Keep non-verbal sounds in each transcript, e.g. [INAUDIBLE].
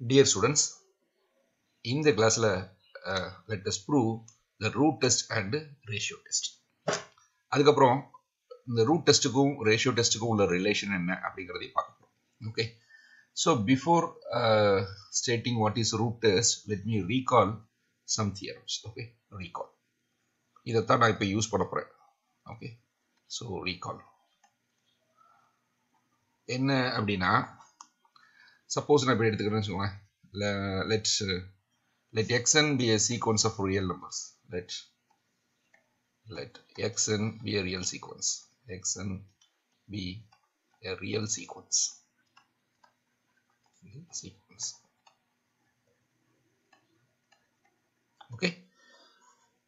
Dear students இந்த uh, let us prove the root test and ratio test அதுக்கப்புறம் இந்த root டெஸ்ட்டுக்கும் ratio டெஸ்ட்டுக்கும் உள்ள ரிலேஷன் என்ன அப்படிங்கிறதையும் பார்க்க போகிறோம் okay so before stating what is root test let me recall some theorems okay recall இதைத்தான் நான் இப்போ யூஸ் பண்ண போகிறேன் ஓகே ஸோ ரீகால் என்ன அப்படின்னா சப்போஸ் நான் இப்படி எடுத்துக்கிறேன்னு வச்சுக்கோங்களேன் let's let xn be a sequence of real numbers let let xn be a real sequence xn be a real sequence sequence okay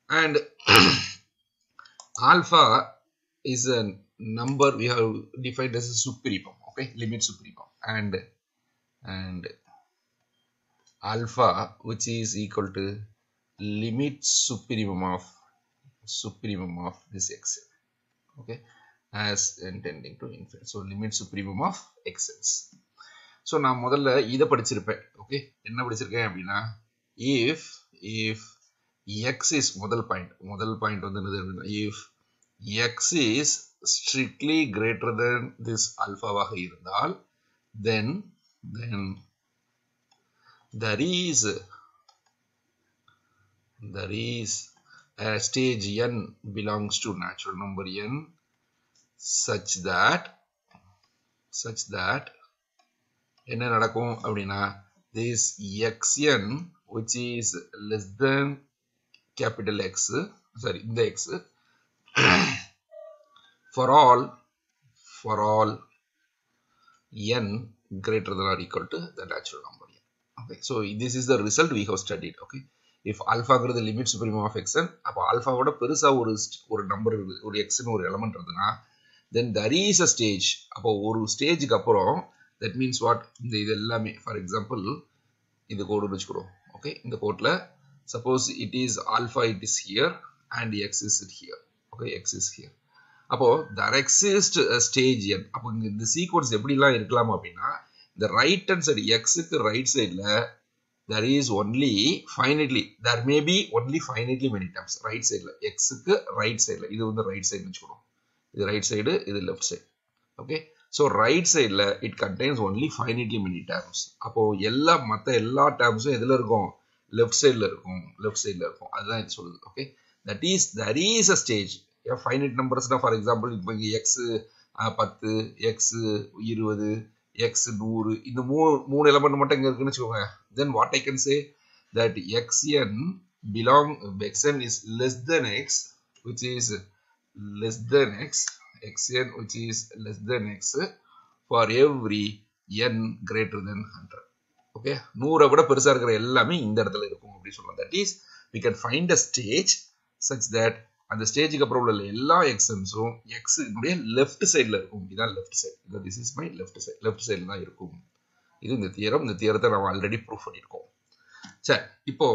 and [COUGHS] alpha is a number we have defined as a supremum okay limit supremum and and alpha which is equal to limit supremum of supremum of this x okay as n tending to infinity so limit supremum of x's so நான் முதல்ல இதை படிச்சிருப்பேன் okay என்ன படிச்சிருக்கேன் அப்படின்னா if if x is முதல் point முதல் point வந்து என்னது அப்படின்னா if x is strictly greater then this அல்ஃபாவாக இருந்தால் தென் தென் there is there is a stage n belongs to natural number n such that such that என்ன நடக்கும் அப்படின்னா this xn which is less than capital X sorry இந்த X for all for all n greater than or equal to the natural number okay so this is the result we have studied okay. If alphaங்கிறது limit supremum of x n அப்போ ஆல்ஃபாவோட பெருசாக ஒரு ஒரு number ஒரு எக்ஸ்னு ஒரு element இருந்ததுன்னா then there is a stage அப்போ ஒரு ஸ்டேஜுக்கு அப்புறம் தட் மீன்ஸ் வாட் இந்த இது எல்லாமே ஃபார் எக்ஸாம்பிள் இந்த கோடுன்னு வச்சுக்கிறோம் ஓகே இந்த கோட்டில் suppose it is alpha it is here and x is it here okay x is here அப்போது தர் எக்ஸிஸ்ட் ஸ்டேஜ் என் அப்போ இந்த சீக்வன்ஸ் எப்படிலாம் இருக்கலாம் அப்படின்னா இந்த ரைட் ஹேண்ட் சைடு எக்ஸுக்கு ரைட் சைடில் there is only finitely there may be only finitely many times right சைடில் எக்ஸுக்கு ரைட் சைடில் இது வந்து ரைட் சைடுன்னு வச்சுக்கணும் இது ரைட் சைடு இது left side okay so right சைடில் it contains only finitely many terms அப்போது எல்லா மற்ற எல்லா டைம்ஸும் எதில் இருக்கும் லெஃப்ட் சைடில் இருக்கும் லெஃப்ட் சைடில் இருக்கும் அதுதான் இது சொல்லுது okay that is there is a stage finite finite numbers for example இப்போ இங்கே எக்ஸு பத்து எக்ஸு இருபது எக்ஸ் நூறு இந்த மூணு மூணு எலமெண்ட் மட்டும் இங்கே இருக்குன்னு வச்சுக்கோங்க. Then what I can say that x n belong x n is less than x which is less than x x n which is less than x for every n greater than hundred okay நூறை விட பெருசாக இருக்கிற எல்லாமே இந்த இடத்துல இருக்கும் அப்படின்னு சொல்லலாம் that is we can find a stage such that அந்த ஸ்டேஜுக்கு அப்புறம் உள்ள எல்லா எக்ஸன்ஸும் எக்ஸுடைய லெஃப்ட் சைடில் இருக்கும். இதுதான் லெஃப்ட் சைடு இல்லை this is my left side left சைடில் தான் இருக்கும். இது இந்த தியரம் இந்த தியரத்தை நம்ம ஆல்ரெடி ப்ரூஃப் பண்ணியிருக்கோம். சரி இப்போ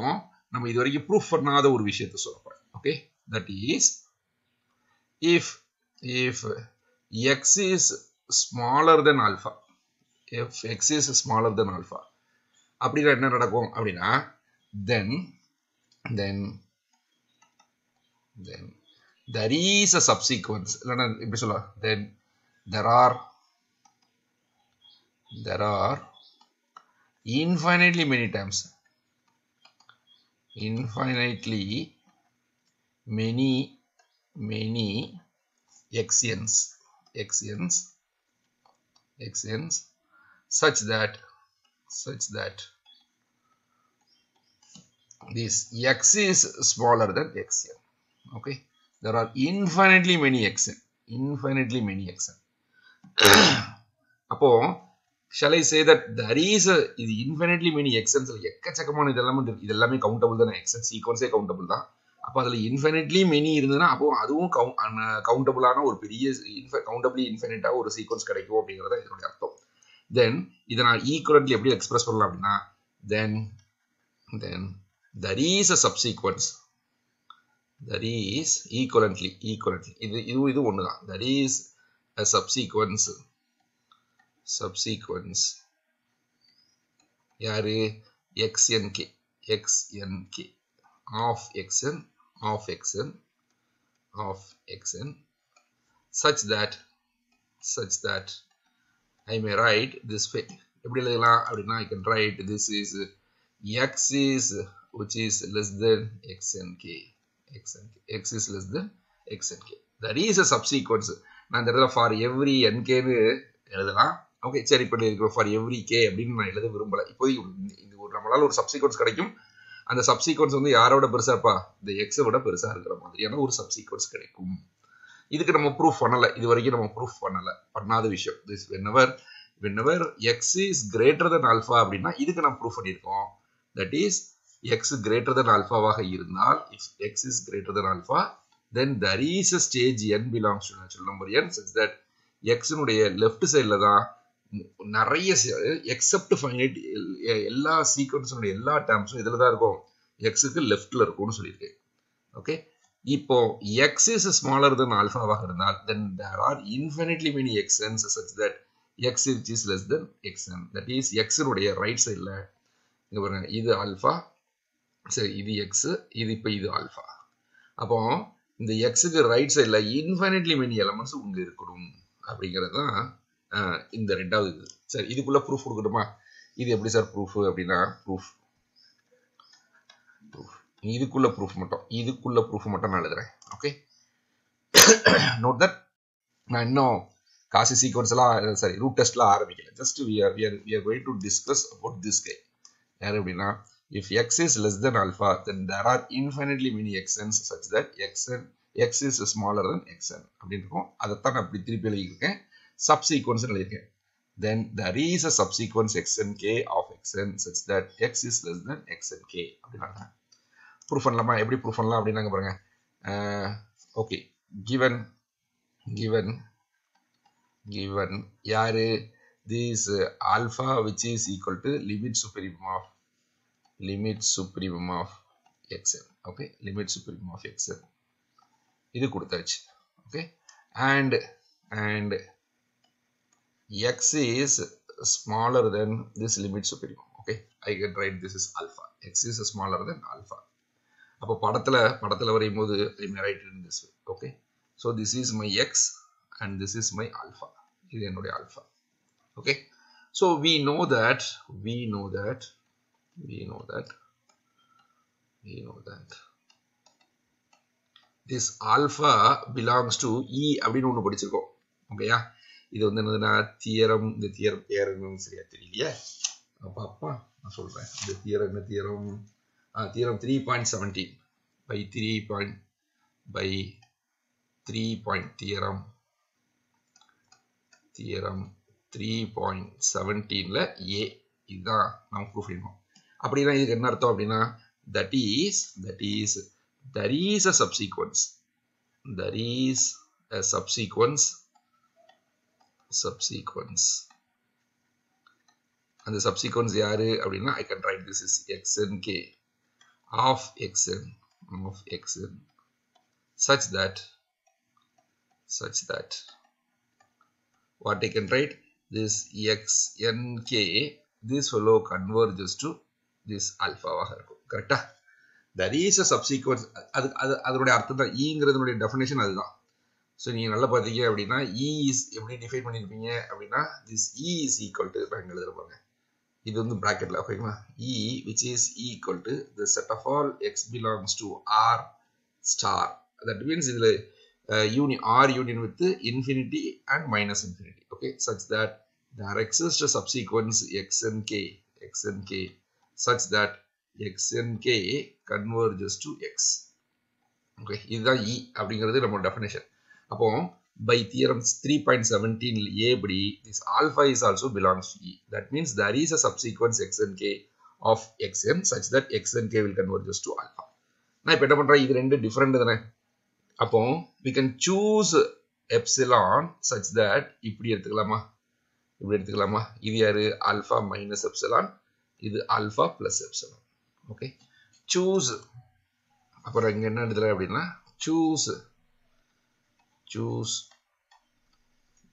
நம்ம இது வரைக்கும் ப்ரூஃப் பண்ணாத ஒரு விஷயத்த சொல்லப்போம் okay that is if if x is smaller than alpha if x is smaller than alpha அப்படின்னா என்ன நடக்கும் அப்படின்னா then then then there is a subsequence இல்லைன்னா எப்படி சொல்லலாம் then there are there are infinitely many times infinitely many many xn's xn's xn's such that such that this x is smaller than xn okay? There are infinitely many xn infinitely many xn அப்போ shall I say that there is a இது infinitely many xns எக்கச்சக்கமான இது எல்லாமே இது எல்லாமே countable தானே xn சீக்வன்ஸே countable தான். அப்போ அதுல infinitely many இருந்ததுன்னா அப்போ அதுவும் கவுண்டபிளான ஒரு பெரிய கவுண்டபிளி இன்ஃபினிட்டா ஒரு சீக்வன்ஸ் கிடைக்கும் அப்படிங்கறத இதனுடைய அர்த்தம். தென் இதை நான் ஈக்குவலன்ட்லி எப்படி எக்ஸ்பிரஸ் பண்ணலாம் அப்படின்னா then then there is a subsequence that is equivalently equivalently இது இது இது ஒன்று தான் that is a subsequence subsequence யாரு xnk xnk of xn of xn of xn such that such that I may write this way எப்படி எழுதலாம் அப்படின்னா I can write this is x is which is less than xnk xnk x is less than xnk that is a subsequence. நான் இந்த இடத்துல for every என்கேன்னு எழுதலாம். Okay சரி இப்போ இருக்கிறோம் ஃபார் எவ்ரி கே அப்படின்னு நான் எழுத விரும்பலை. இப்போதைக்கு இது ஒரு நம்மளால் ஒரு சப்சீக்வன்ஸ் கிடைக்கும். அந்த சப்சீக்வன்ஸ் வந்து யாரோட பெருசா இருப்பா? இந்த எக்ஸை விட பெருசாக இருக்கிற மாதிரியான ஒரு சப்சீக்வன்ஸ் கிடைக்கும். இதுக்கு நம்ம ப்ரூஃப் பண்ணலை. இது வரைக்கும் நம்ம ப்ரூஃப் பண்ணலை. பண்ணாத விஷயம். This whenever whenever x is greater than alpha அப்படின்னா இதுக்கு நம்ம ப்ரூஃப் பண்ணியிருக்கோம். That is x greater than ஆல்ஃபாவாக இருந்தால் if x is greater than alpha then there is a stage n belongs to natural number n such that எக்ஸினுடைய left சைடில் தான் நிறைய accept finite எல்லா சீக்வன்ஸனுடைய எல்லா டேர்ம்ஸும் இதில் தான் இருக்கும். எக்ஸுக்கு லெஃப்டில் இருக்கும்னு சொல்லியிருக்கேன் ஓகே இப்போ எக்ஸ் இஸ் ஸ்மாலர் தென் ஆல்ஃபாவாக இருந்தால் then there are infinitely many x ns such that x is is less than x n that is எக்ஸனுடைய right சைடில் இது ஆல்ஃபா சரி இது எக்ஸ் இது இப்போ இது ஆல்ஃபா அப்போ இந்த எக்ஸுக்கு ரைட் சைடில் இன்ஃபைனட்லி மெனி எலமெண்ட்ஸ் உங்க இருக்கணும். அப்படிங்கிறது தான் இந்த ரெண்டாவது இது. சரி இதுக்குள்ள ப்ரூஃப் கொடுக்கணுமா இது எப்படி சார் ப்ரூஃப் அப்படின்னா ப்ரூஃப் ப்ரூஃப் இதுக்குள்ள ப்ரூஃப் மட்டும். இதுக்குள்ள ப்ரூஃப் மட்டும் நான் எழுதுறேன். ஓகே நோட் தட் நான் இன்னும் காசி சீக்வன்ஸ் எல்லாம் சாரி ரூட் டெஸ்ட்லாம் ஆரம்பிக்கல. Just we are we are we are going to discuss about this guy யார் அப்படின்னா if x is less than alpha then there are infinitely many xn's such that xn x is smaller than xn அப்படின்னு இருக்கும் அதைத்தான் நான் இப்படி திருப்பி எழுதியிருக்கேன் subsequence எழுதியிருக்கேன் then there is a subsequence xnk of xn such that x is less than xnk அப்படின்னா proof பண்ணலாமா எப்படி ப்ரூஃப் பண்ணலாம் அப்படின்னாங்க பாருங்க ஓகே given given given யாரு this alpha which is equal to limit supremum of limit supremum of xn okay limit supremum of xn இது கொடுத்தாச்சு okay and and x is smaller than this limit supremum okay i can write this is alpha x is smaller than alpha அப்போ படத்துல படத்துல வரையும் போது I may write in this okay so this is my x and this is my alpha இது என்னுடைய alpha okay so we know that we know that we know that. We know that. This alpha belongs to e அப்படின்னு ஒன்று படிச்சிருக்கோம். ஓகேயா இது வந்து என்னதுன்னா theorem இந்த தியரம் பேர் என்னன்னு சரியா தெரியலையே? அப்பா அப்பா நான் சொல்றேன். இந்த தியரம் என்ன theorem ah theorem three point seventeen by three point by three point theorem theorem three point செவன்டீன்ல ஏ இதுதான். நம்ம ப்ரூஃப் பண்ணிருக்கோம் அப்படின்னா இதுக்கு என்ன அர்த்தம் அப்படின்னா that is that is there is a subsequence there is a subsequence subsequence அந்த சப்சீக்வன்ஸ் யாரு அப்படின்னா I can write this is x n k of x n of x n such that such that. What I can write? This xnk this fellow converges to this ஆல்ஃபாவாக இருக்கும். கரெக்டா that is a subsequence அது அது அதனுடைய அர்த்தம் தான். E ஈங்கிறதுனுடைய definition அதுதான். ஸோ நீங்கள் நல்லா பார்த்தீங்க அப்படின்னா e இ இஸ் எப்படி டிஃபைன் பண்ணியிருப்பீங்க அப்படின்னா this e E is equal to நான் எழுதுறப்பாங்க இது வந்து ப்ராக்கெட்டில் ஓகேங்களா E which is equal to the set of all x belongs to R star that means இதில் யூனி R union with infinity and minus infinity okay such that there exists a subsequence xnk k such that xnk converges to x. Okay இதுதான் இ அப்படிங்கிறது நம்ம definition அப்போ by theorem three point seventeen A படி this alpha is also belongs to E that means there is a subsequence x n k of x n such that x n k will converges to alpha நான் இப்போ என்ன பண்ணுறேன் இது ரெண்டு different தானே. அப்போ we can choose epsilon such that இப்படி எடுத்துக்கலாமா? இப்படி எடுத்துக்கலாமா? இது யாரு? ஆல்ஃபா மைனஸ் எப்சலான் இது alpha plus epsilon okay choose அப்புறம் இங்கே என்ன எடுத்துல அப்படின்னா choose choose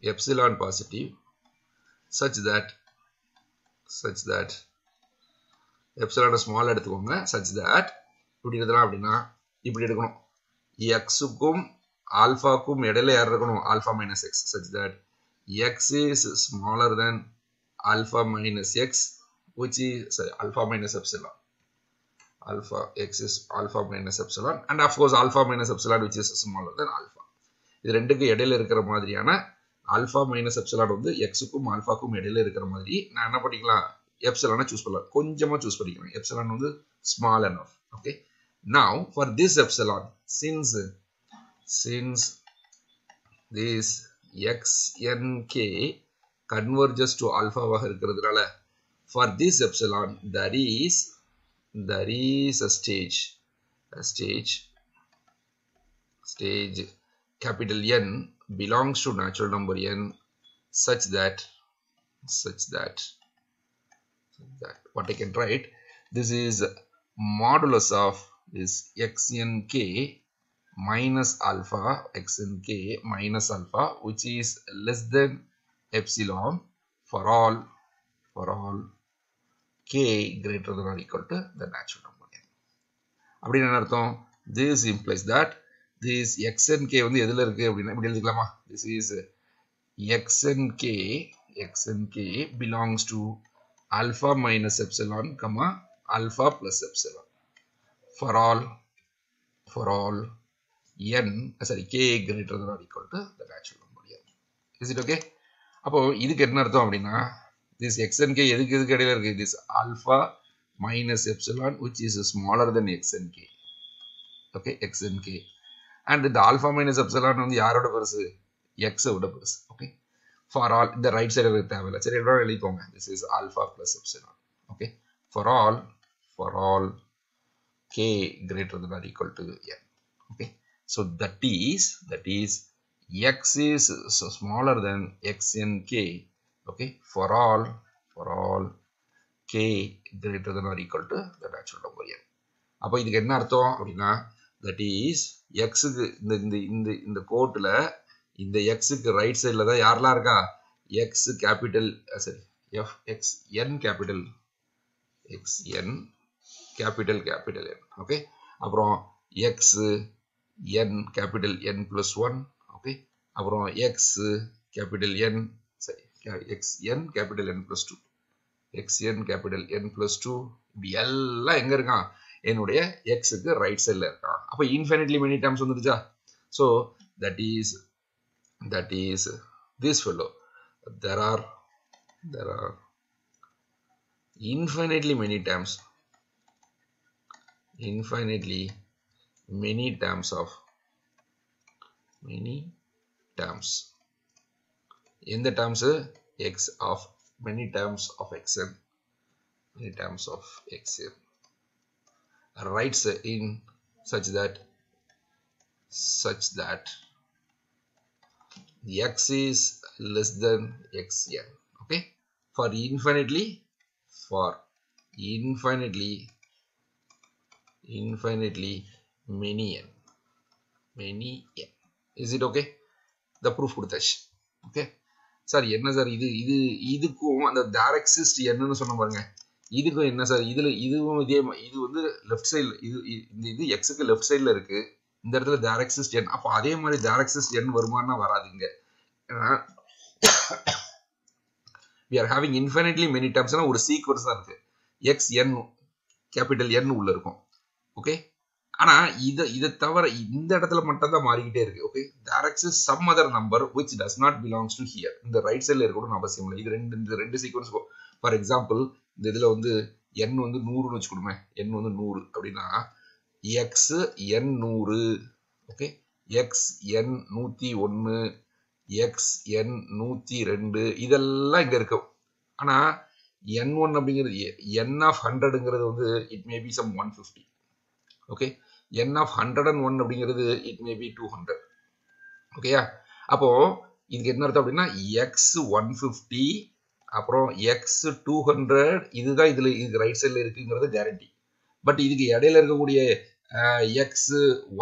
epsilon positive such that such that எப்சிலான ஸ்மால் எடுத்துக்கோங்க சச் தட் இப்படி எழுதலாம் அப்படின்னா இப்படி எடுக்கணும். எக்ஸுக்கும் ஆல்ஃபாக்கும் இடையில யார் இருக்கணும்? Alpha minus x such that x is smaller than alpha minus x which is sorry alpha minus epsilon alpha x is alpha minus epsilon and of course alpha minus epsilon which is smaller than alpha இது ரெண்டுக்கு இடையில இருக்கிற மாதிரியான alpha minus epsilon வந்து எக்ஸுக்கும் ஆல்ஃபாக்கும் இடையில இருக்கிற மாதிரி நான் என்ன பண்ணிக்கலாம் எப்சிலானை சூஸ் பண்ணலாம் கொஞ்சமா சூஸ் பண்ணிக்கலாம் எப்சிலான் வந்து small enough okay now for this epsilon since since this xnk converges to alphaவாக இருக்கிறதுனால for this epsilon there is there is a stage a stage stage capital N belongs to natural number n such that such that that. What I can write? This is modulus of this xnk minus alpha xnk minus alpha which is less than epsilon for all for all k greater than equal to the natural number அப்படின்னு என்ன அர்த்தம் this implies that this x n k வந்து எதில் இருக்குது அப்படின்னா இப்படி எழுதிக்கலாமா this is x n k x n k belongs to alpha minus epsilon comma alpha plus epsilon for all for all n sorry k greater than or equal to the natural number n is it okay அப்போ இதுக்கு என்ன அர்த்தம் அப்படின்னா this xnk எதுக்கு எதுக்கு இடையில இருக்கு this alpha minus epsilon which is smaller than xnk okay xnk and இந்த alpha minus epsilon வந்து யாரோட பெருசு x விட பெருசு okay for all இந்த ரைட் சைடு இருக்கு தேவையில்ல சரி எவ்வளோ எழுதிக்கோங்க this is alpha plus epsilon okay for all for all k greater than or equal to n okay so that is that is x is so smaller than x in k okay? For all for all k greater than or equal to the natural number n. அப்போ இதுக்கு என்ன அர்த்தம் அப்படின்னா that is எக்ஸுக்கு இந்த இந்த இந்த இந்த கோட்டில் இந்த எக்ஸுக்கு ரைட் சைடில் தான் யாரெல்லாம் இருக்கா? எக்ஸ் கேபிட்டல் சரி F x n capital x n capital capital n okay அப்புறம் x n capital n plus one okay அப்புறம் எக்ஸ் கேபிட்டல் என் சரி. X n capital n plus two x n capital n plus two இப்படி எல்லாம் எங்க இருக்கான்? என்னுடைய எக்ஸுக்கு right சைடில் இருக்கான். அப்போ இன்ஃபைனிட்லி மெனி டைம்ஸ் வந்துருச்சா so that is that is this fellow there are there are infinitely many times infinitely many terms of many terms. in the terms uh, x of many terms of xm many terms of xm writes in such that such that the x is less than xn okay? For infinitely for infinitely infinitely many n many n. Is it okay? The proof kuduttachu okay? Sir என்ன sir இது இது இதுக்கும் அந்த டைரக்சிஸ்ட் என்னன்னு சொன்ன பாருங்க. இதுக்கும் என்ன சார் இதுல இதுவும் இதே இது வந்து லெஃப்ட் சைடில் இது இந்த இது எக்ஸுக்கு லெஃப்ட் சைடில் இருக்கு. இந்த இடத்துல டைரக்சிஸ்ட் என் அப்போ அதே மாதிரி டைரக்சிஸ்ட் என் வருமானா வராதுங்க. ஏன்னா are having infinitely many many ஒரு சீக்வன்ஸ் தான் இருக்கு. எக்ஸ் என் கேபிட்டல் என் உள்ள இருக்கும். ஓகே ஆனா இதை இதை தவிர இந்த இடத்துல மட்டும் தான் மாறிக்கிட்டே இருக்கு. Okay direct some other number which does not belongs to here இந்த ரைட் சைடில் இருக்கணும்னு அவசியம் இல்லை. இது ரெண்டு இந்த ரெண்டு சீக்வன்ஸ் ஃபார் எக்ஸாம்பிள் இந்த இதுல வந்து என் வந்து நூறுன்னு வச்சுக்கணுமே. என் வந்து நூறு அப்படின்னா எக்ஸ் என் நூறு. ஓகே எக்ஸ் என் நூத்தி ஒன்னு எக்ஸ் என் நூத்தி ரெண்டு. இதெல்லாம் இங்க இருக்கும். ஆனா என் ஒன் அப்படிங்கிறது என் ஆஃப் ஹண்ட்ரடுங்கிறது வந்து it may be some one fifty okay n of hundred and one அப்படிங்கிறது it may be two hundred ஓகேயா அப்போ இதுக்கு என்ன அர்த்தம் அப்படின்னா எக்ஸ் ஒன் ஃபிஃப்டி அப்புறம் எக்ஸ் டூ ஹண்ட்ரட் இதுதான் இதுல இதுக்கு ரைட் சைடில் இருக்குங்கிறது கேரண்டி பட் இதுக்கு இடையில இருக்கக்கூடிய எக்ஸ்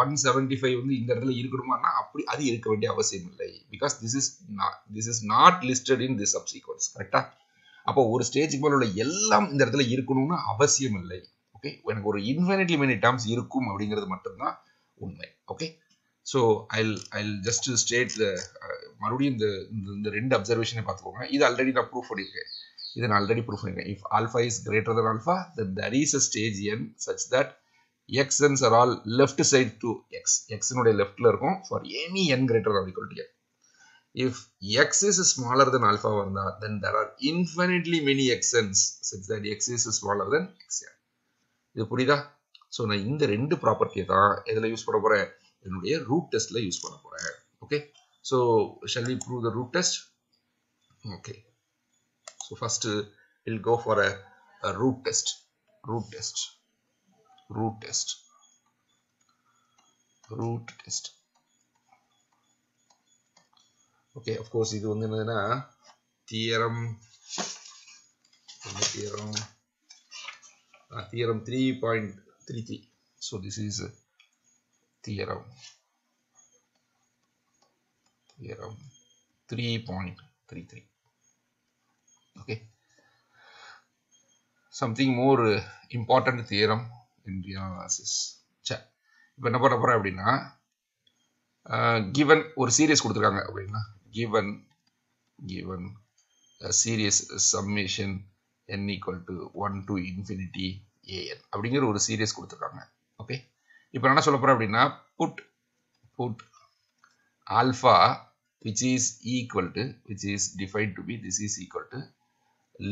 ஒன் செவன்டி ஃபைவ் வந்து இந்த இடத்துல இருக்கணுமானா அப்படி அது இருக்க வேண்டிய அவசியம் இல்லை. Because this is this is not listed in this subsequence கரெக்டா அப்போ ஒரு ஸ்டேஜுக்கு மேல உள்ள எல்லாம் இந்த இடத்துல இருக்கணும்னு அவசியம் இல்லை. ஓகே எனக்கு ஒரு இன்ஃபினிட்லி மெனி டேர்ம்ஸ் இருக்கும் அப்படிங்கிறது மட்டும்தான் உண்மை. Okay so I'll I'll just state மறுபடியும் இந்த இந்த ரெண்டு அப்சர்வேஷனை பார்த்துக்கோங்க. இது ஆல்ரெடி நான் ப்ரூஃப் பண்ணியிருக்கேன். இதை நான் ஆல்ரெடி ப்ரூஃப் பண்ணியிருக்கேன். If alpha is greater than alpha then there is a stage n such that x ns are all left side to x எக்ஸினுடைய லெஃப்டில் இருக்கும். For any n greater or equal to n if x is smaller than alpha வந்தா then there are infinitely many x ns such that x is smaller than x இது புரியுதா? So நான் இந்த ரெண்டு ப்ராப்பர்ட்டியை தான் எதில் யூஸ் பண்ண போகிறேன் என்னுடைய ரூட் டெஸ்ட்டில் யூஸ் பண்ண போகிறேன் okay so shall we prove the root test okay so first will go for a root test root test root test root test okay of course இது வந்து என்னதுன்னா theorem theorem uh, theorem 3.33 so this is theorem theorem 3.33 okay something more uh, important theorem in the analysis சரி இப்போ என்ன பண்ண போறேன் அப்படின்னா given ஒரு சீரியஸ் கொடுத்துருக்காங்க அப்படின்னா given given a series summation n equal to 1 to infinity an அப்படிங்கிற ஒரு சீரியஸ் கொடுத்துருக்காங்க ஓகே இப்போ என்ன சொல்ல போறேன் அப்படின்னா put put alpha which is equal to which is defined to be this is equal to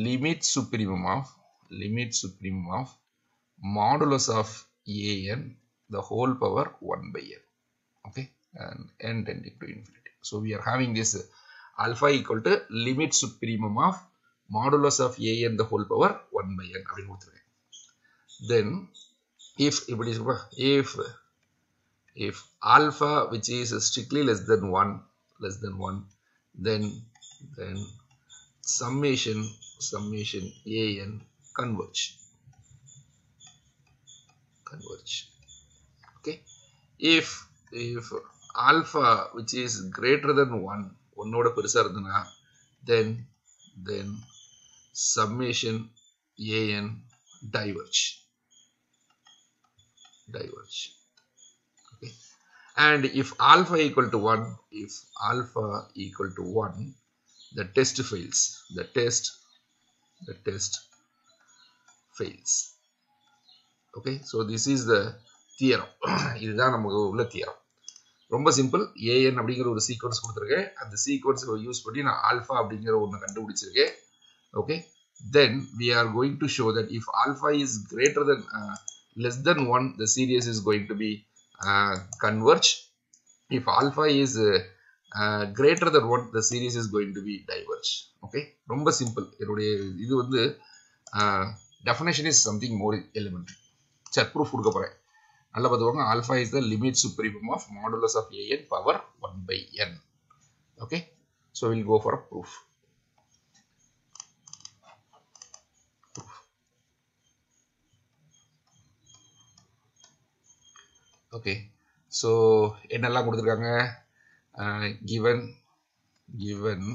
limit supremum of limit supremum of modulus of an the whole power 1 by n okay and n tending to infinity so we are having this alpha equal to limit supremum of modulus of an the whole power 1 by n அப்படின்னு கொடுத்துருக்கேன் then if இப்படி சொல்லுவா if if alpha which is strictly less than 1 less than 1 then then summation summation an converge converge okay if if alpha which is greater than 1 ஒன்னோட பெருசா இருந்ததுன்னா then then summation an diverge Diverge okay and if alpha equal to 1 if alpha equal to 1 the test fails the test the test fails okay so this is the theorem இதுதான் நமக்கு உள்ள theorem ரொம்ப simple AN அப்படிங்கிற ஒரு sequence கொடுத்துருக்கேன் அந்த sequence use பண்ணி நான் ஆல்ஃபா அப்படிங்கிற ஒன்று கண்டுபிடிச்சிருக்கேன் okay then we are going to show that if alpha is greater than uh, less than 1 the series is going to be uh, converge if alpha is uh, uh, greater than 1 the series is going to be diverge okay? ரொம்ப simple என்னுடைய இது வந்து definition is something more elementary சரி proof கொடுக்க போறேன். நல்லா பார்த்துக்கோங்க. Alpha is the limit supremum of modulus of a n power one by n okay so will go for a proof okay so என்னெல்லாம் கொடுத்துருக்காங்க? Given given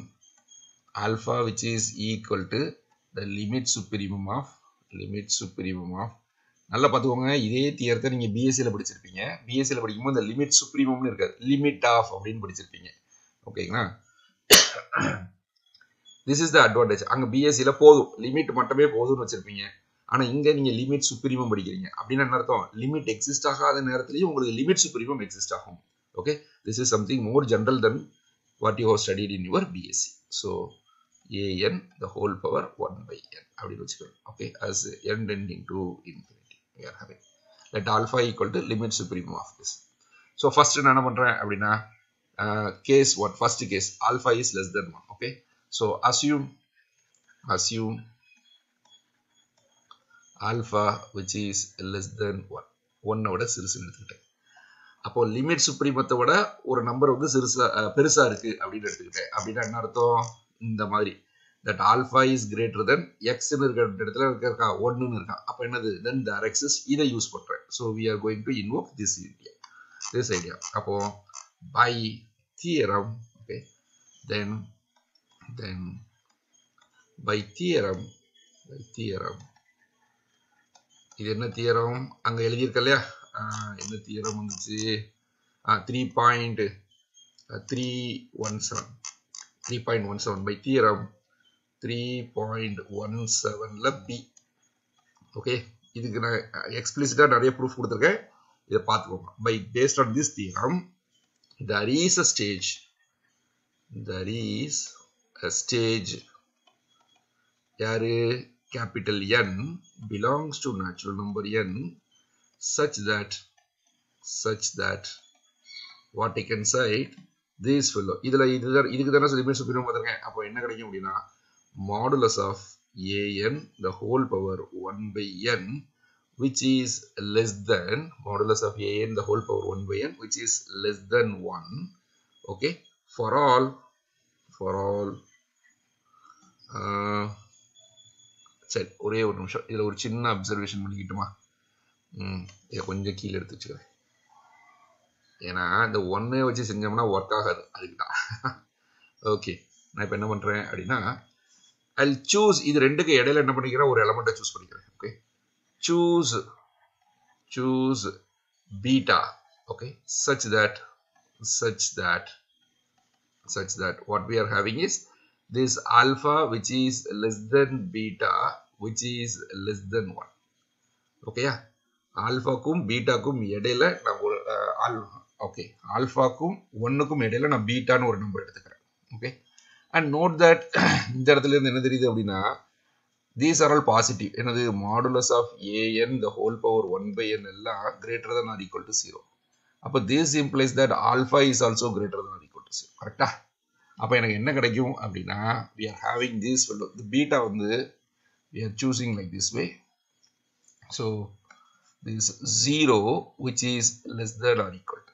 alpha which is equal to the limit supremum of limit supremum of நல்லா பார்த்துக்கோங்க. இதே தியரத்தை நீங்கள் பிஎஸ்சியில் படிச்சிருப்பீங்க. பிஎஸ்சியில் படிக்கும்போது இந்த லிமிட் சுப்ரீமம்னு இருக்காது. லிமிட் ஆஃப் அப்படின்னு படிச்சிருப்பீங்க. ஓகேங்களா திஸ் இஸ் த அட்வான்டேஜ் அங்கே பிஎஸ்சியில் போதும். லிமிட் மட்டுமே போதும்னு வச்சுருப்பீங்க. ஆனால் இங்கே நீங்கள் லிமிட் சுப்ரீமம் படிக்கிறீங்க அப்படின்னு என்ன அர்த்தம் லிமிட் எக்ஸிஸ்ட் ஆகாத நேரத்துலேயும் உங்களுக்கு லிமிட் சுப்ரீமம் எக்ஸிஸ்ட் ஆகும் okay this is something more general than what you have studied in your BSc so a n the whole power one by n அப்படின்னு வச்சுக்கோங்க okay as n tending to infinity or let alpha equal to limit supremum of this so first நான் என்ன பண்ணுறேன் அப்படின்னா case one first case alpha is less than one okay so assume assume alpha which is less than 1 1 விட சிறுசுன்னு எடுத்துக்கிட்டேன். அப்போ limit சுப்ரீமத்தை விட ஒரு number வந்து சிறுசா பெருசா இருக்கு அப்படின்னு எடுத்துக்கிட்டேன். அப்படின்னா என்ன அர்த்தம்? இந்த மாதிரி. That alpha is greater than எக்ஸ்ன்னு இருக்கிற இடத்துல இருக்கா? ஒன்னுன்னு இருக்கான் அப்போ என்னது? தென் தர் எக்ஸஸ் இதை யூஸ் பண்றேன். So we are going to invoke this idea this idea அப்போ by theorem okay then then by theorem by theorem இது என்ன தியரம்? அங்க எழுதியிருக்க இல்லையா? என்ன தியரம் வந்துச்சு? Three point three one seven three point one seven by theorem. Three point one செவன்ல B okay இதுக்கு நான் எக்ஸ்பிளிசிட்டா நிறைய ப்ரூஃப் கொடுத்துருக்கேன். இதை பார்த்துக்கோங்க. By based on this theorem there is a stage there is a stage யாரு? capital N belongs to natural number N such that such that what I can say this fellow இதுல இதுதான் இதுக்கு தானே limit supreme பார்த்துருக்கேன் அப்போ என்ன கிடைக்கும் அப்படின்னா modulus of an the whole power 1 by n which is less than modulus of an the whole power 1 by n which is less than 1 okay for all for all uh, சரி ஒரே ஒரு நிமிஷம். இதில் ஒரு சின்ன அப்சர்வேஷன் பண்ணிக்கிட்டுமா? ம் இதை கொஞ்சம் கீழே எடுத்து வச்சுக்கிறேன். ஏன்னா இந்த ஒன்றே வச்சு செஞ்சோம்னா ஒர்க் ஆகாது. அதுக்கு தான் ஓகே நான் இப்போ என்ன பண்ணுறேன் அப்படின்னா ஐ சூஸ் இது ரெண்டுக்கு இடையில என்ன பண்ணிக்கிறேன்? ஒரு எலமெண்ட்டை சூஸ் பண்ணிக்கிறேன். Okay choose choose beta okay such that such that such that what we are having is this alpha which is less than beta which is less than 1 okay ஆல்ஃபாக்கும் பீட்டாக்கும் இடையில நான் ஒரு ஓகே ஆல்ஃபாக்கும் ஒன்றுக்கும் இடையில நான் பீட்டான்னு ஒரு நம்பர் எடுத்துக்கிறேன். ஓகே அண்ட் நோட் தட் இந்த இடத்துல இருந்து என்ன தெரியுது அப்படின்னா தீஸ் ஆர் ஆல் பாசிட்டிவ் எனது modulus of a n the whole power one by n எல்லாம் greater than or equal to zero அப்போ this implies that alpha is also greater than or equal to zero கரெக்டா அப்போ எனக்கு என்ன கிடைக்கும் அப்படின்னா we are having this beta வந்து we are choosing like this way so this zero which is less than or equal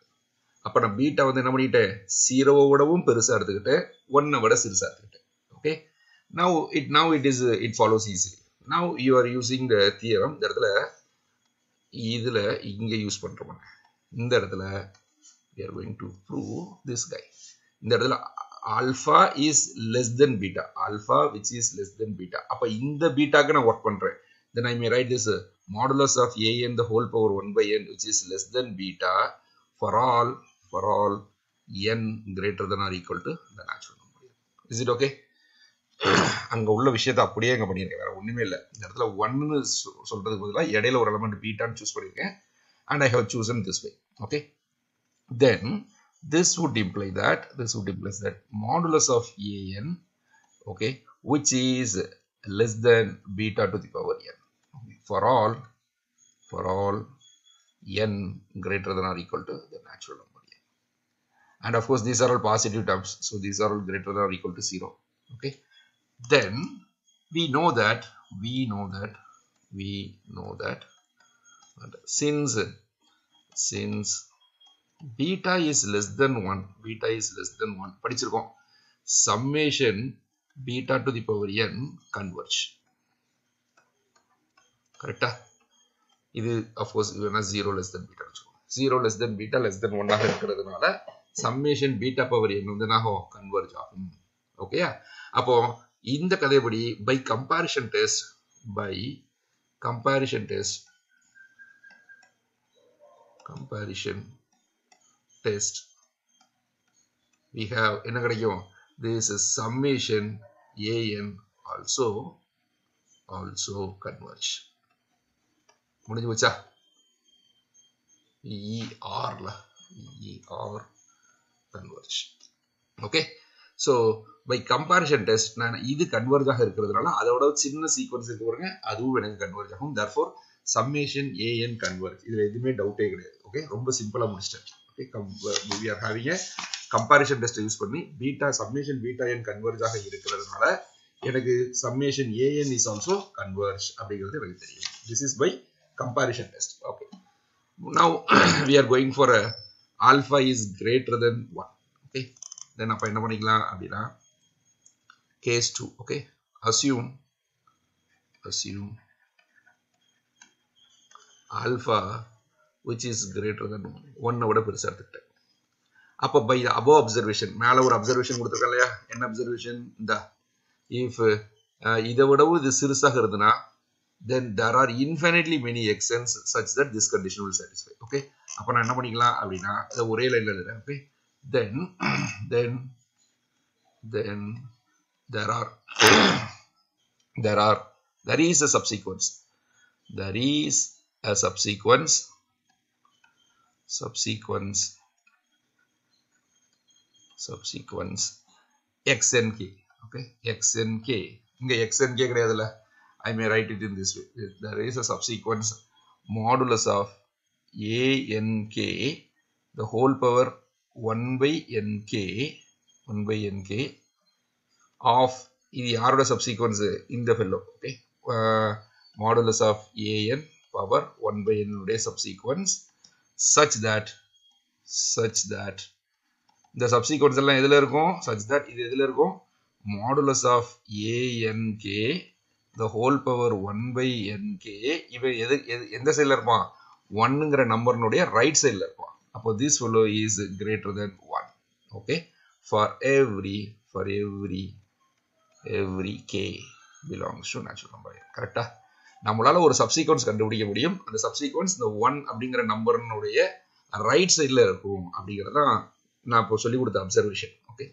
அப்போ நான் beta வந்து என்ன பண்ணிட்டேன் ஜீரோவை விடவும் பெருசாக எடுத்துக்கிட்டேன் ஒன்னை விட சிறுசாக எடுத்துக்கிட்டேன் okay now it now it is it follows follows now you are using the theorem இந்த இடத்துல இதில் இங்கே யூஸ் பண்ணுறோம் இந்த இடத்துல we are going to prove this கை இந்த இடத்துல alpha is less than beta alpha which is less than beta அப்ப இந்த பீட்டாக்கு நான் ஒர்க் பண்றேன் then I may write this uh, modulus of an the whole power 1 by n which is less than beta for all for all n greater than or equal to the natural number is it okay அங்க உள்ள விஷயத்த அப்படியே அங்க பண்ணியிருக்கேன் வேற ஒண்ணுமே இல்லை இந்த இடத்துல ஒன்னு சொல்றதுக்கு பதிலாக இடையில ஒரு எலமெண்ட் பீட்டான்னு சூஸ் பண்ணியிருக்கேன் and I have chosen this way okay then this would imply that this would imply that modulus of an okay which is less than beta to the power n okay. for all for all n greater than or equal to the natural number n and of course these are all positive terms so these are all greater than or equal to zero okay then we know that we know that we know that since since beta is less than 1 beta is less than 1 படிச்சிருக்கோம். Summation beta to the power n converge. கரெக்டா இது of course வேணா zero less than beta வச்சுக்கோங்க. Zero less than beta less than ஒன்னாக இருக்கிறதுனால summation beta power n வந்து என்னாகும்? Converge ஆகும். ஓகேயா அப்போ இந்த கதைப்படி by comparison test by comparison test comparison test. We have என்ன கிடைக்கும்? This is summation an also also converge. முடிஞ்சு போச்சா? இஆர்ல ER converge okay so by comparison test நான் இது கன்வர்ஜ் ஆக இருக்கிறதுனால அதோட சின்ன சீக்வன்ஸ் இருக்கு பாருங்க. அதுவும் எனக்கு கன்வர்ஜ் ஆகும். தர்ஃபோர் சம்மேஷன் ஏஎன் கன்வர்ஜ் இதுல எதுவுமே டவுட்டே கிடையாது. ஓகே ரொம்ப சிம்பிளா முடிச்சிட்டேன். We are having comparison test use பண்ணி பீட்டா சம்மேஷன் பீட்டா என் கன்வர்ஜாக இருக்கிறதுனால எனக்கு summation a n is also converge அப்படிங்கிறது எனக்கு தெரியும். This is by comparison test okay now we are going for a alpha is greater than 1 okay. Then அப்ப என்ன பண்ணிக்கலாம் அப்படின்னா case 2 okay. Assume assume alpha which is greater than one ஒன்னை விட பெருசாக எடுத்துக்கிட்டேன் அப்போ பை த அபோவ் அப்சர்வேஷன் மேலே ஒரு அப்சர்வேஷன் கொடுத்துருக்கா இல்லையா என்ன அப்சர்வேஷன் இந்த இஃப் இதை விடவும் இது சிறுசாக இருந்ததுன்னா then there are infinitely many x ns such that this condition will satisfy okay அப்போ நான் என்ன பண்ணிக்கலாம் அப்படின்னா இதை ஒரே லைனில் எழுதுறேன் okay then then then there are there are there is a subsequence there is a subsequence subsequence subsequence xnk okay xnk இங்க xnk கிடையாதுல்ல I may write it in this way. There is a subsequence modulus of ank the whole power 1 by nk 1 by nk of இது யாரோட subsequence இந்த fellow okay uh, modulus of an power 1 by n உடைய subsequence such that such that இந்த subsequence எல்லாம் எதில் இருக்கும்? such that இது எதில் இருக்கும்? modulus of ank the whole power 1 by nk இவன் எது எது- எந்த சைடில் இருப்பான்? ஒன்னுங்கிற நம்பர்னுடைய ரைட் சைடில் இருப்பான். அப்போ this fellow is greater than one okay for every for every every k belongs to natural number கரெக்டாக நம்மளால ஒரு சப்சீக்வன்ஸ் கண்டுபிடிக்க முடியும். அந்த சப்சீக்வன்ஸ் இந்த ஒன் அப்படிங்கிற நம்பர்னுடைய ரைட் சைடில் இருக்கும் அப்படிங்கிறது தான் நான் இப்போ சொல்லி கொடுத்த observation okay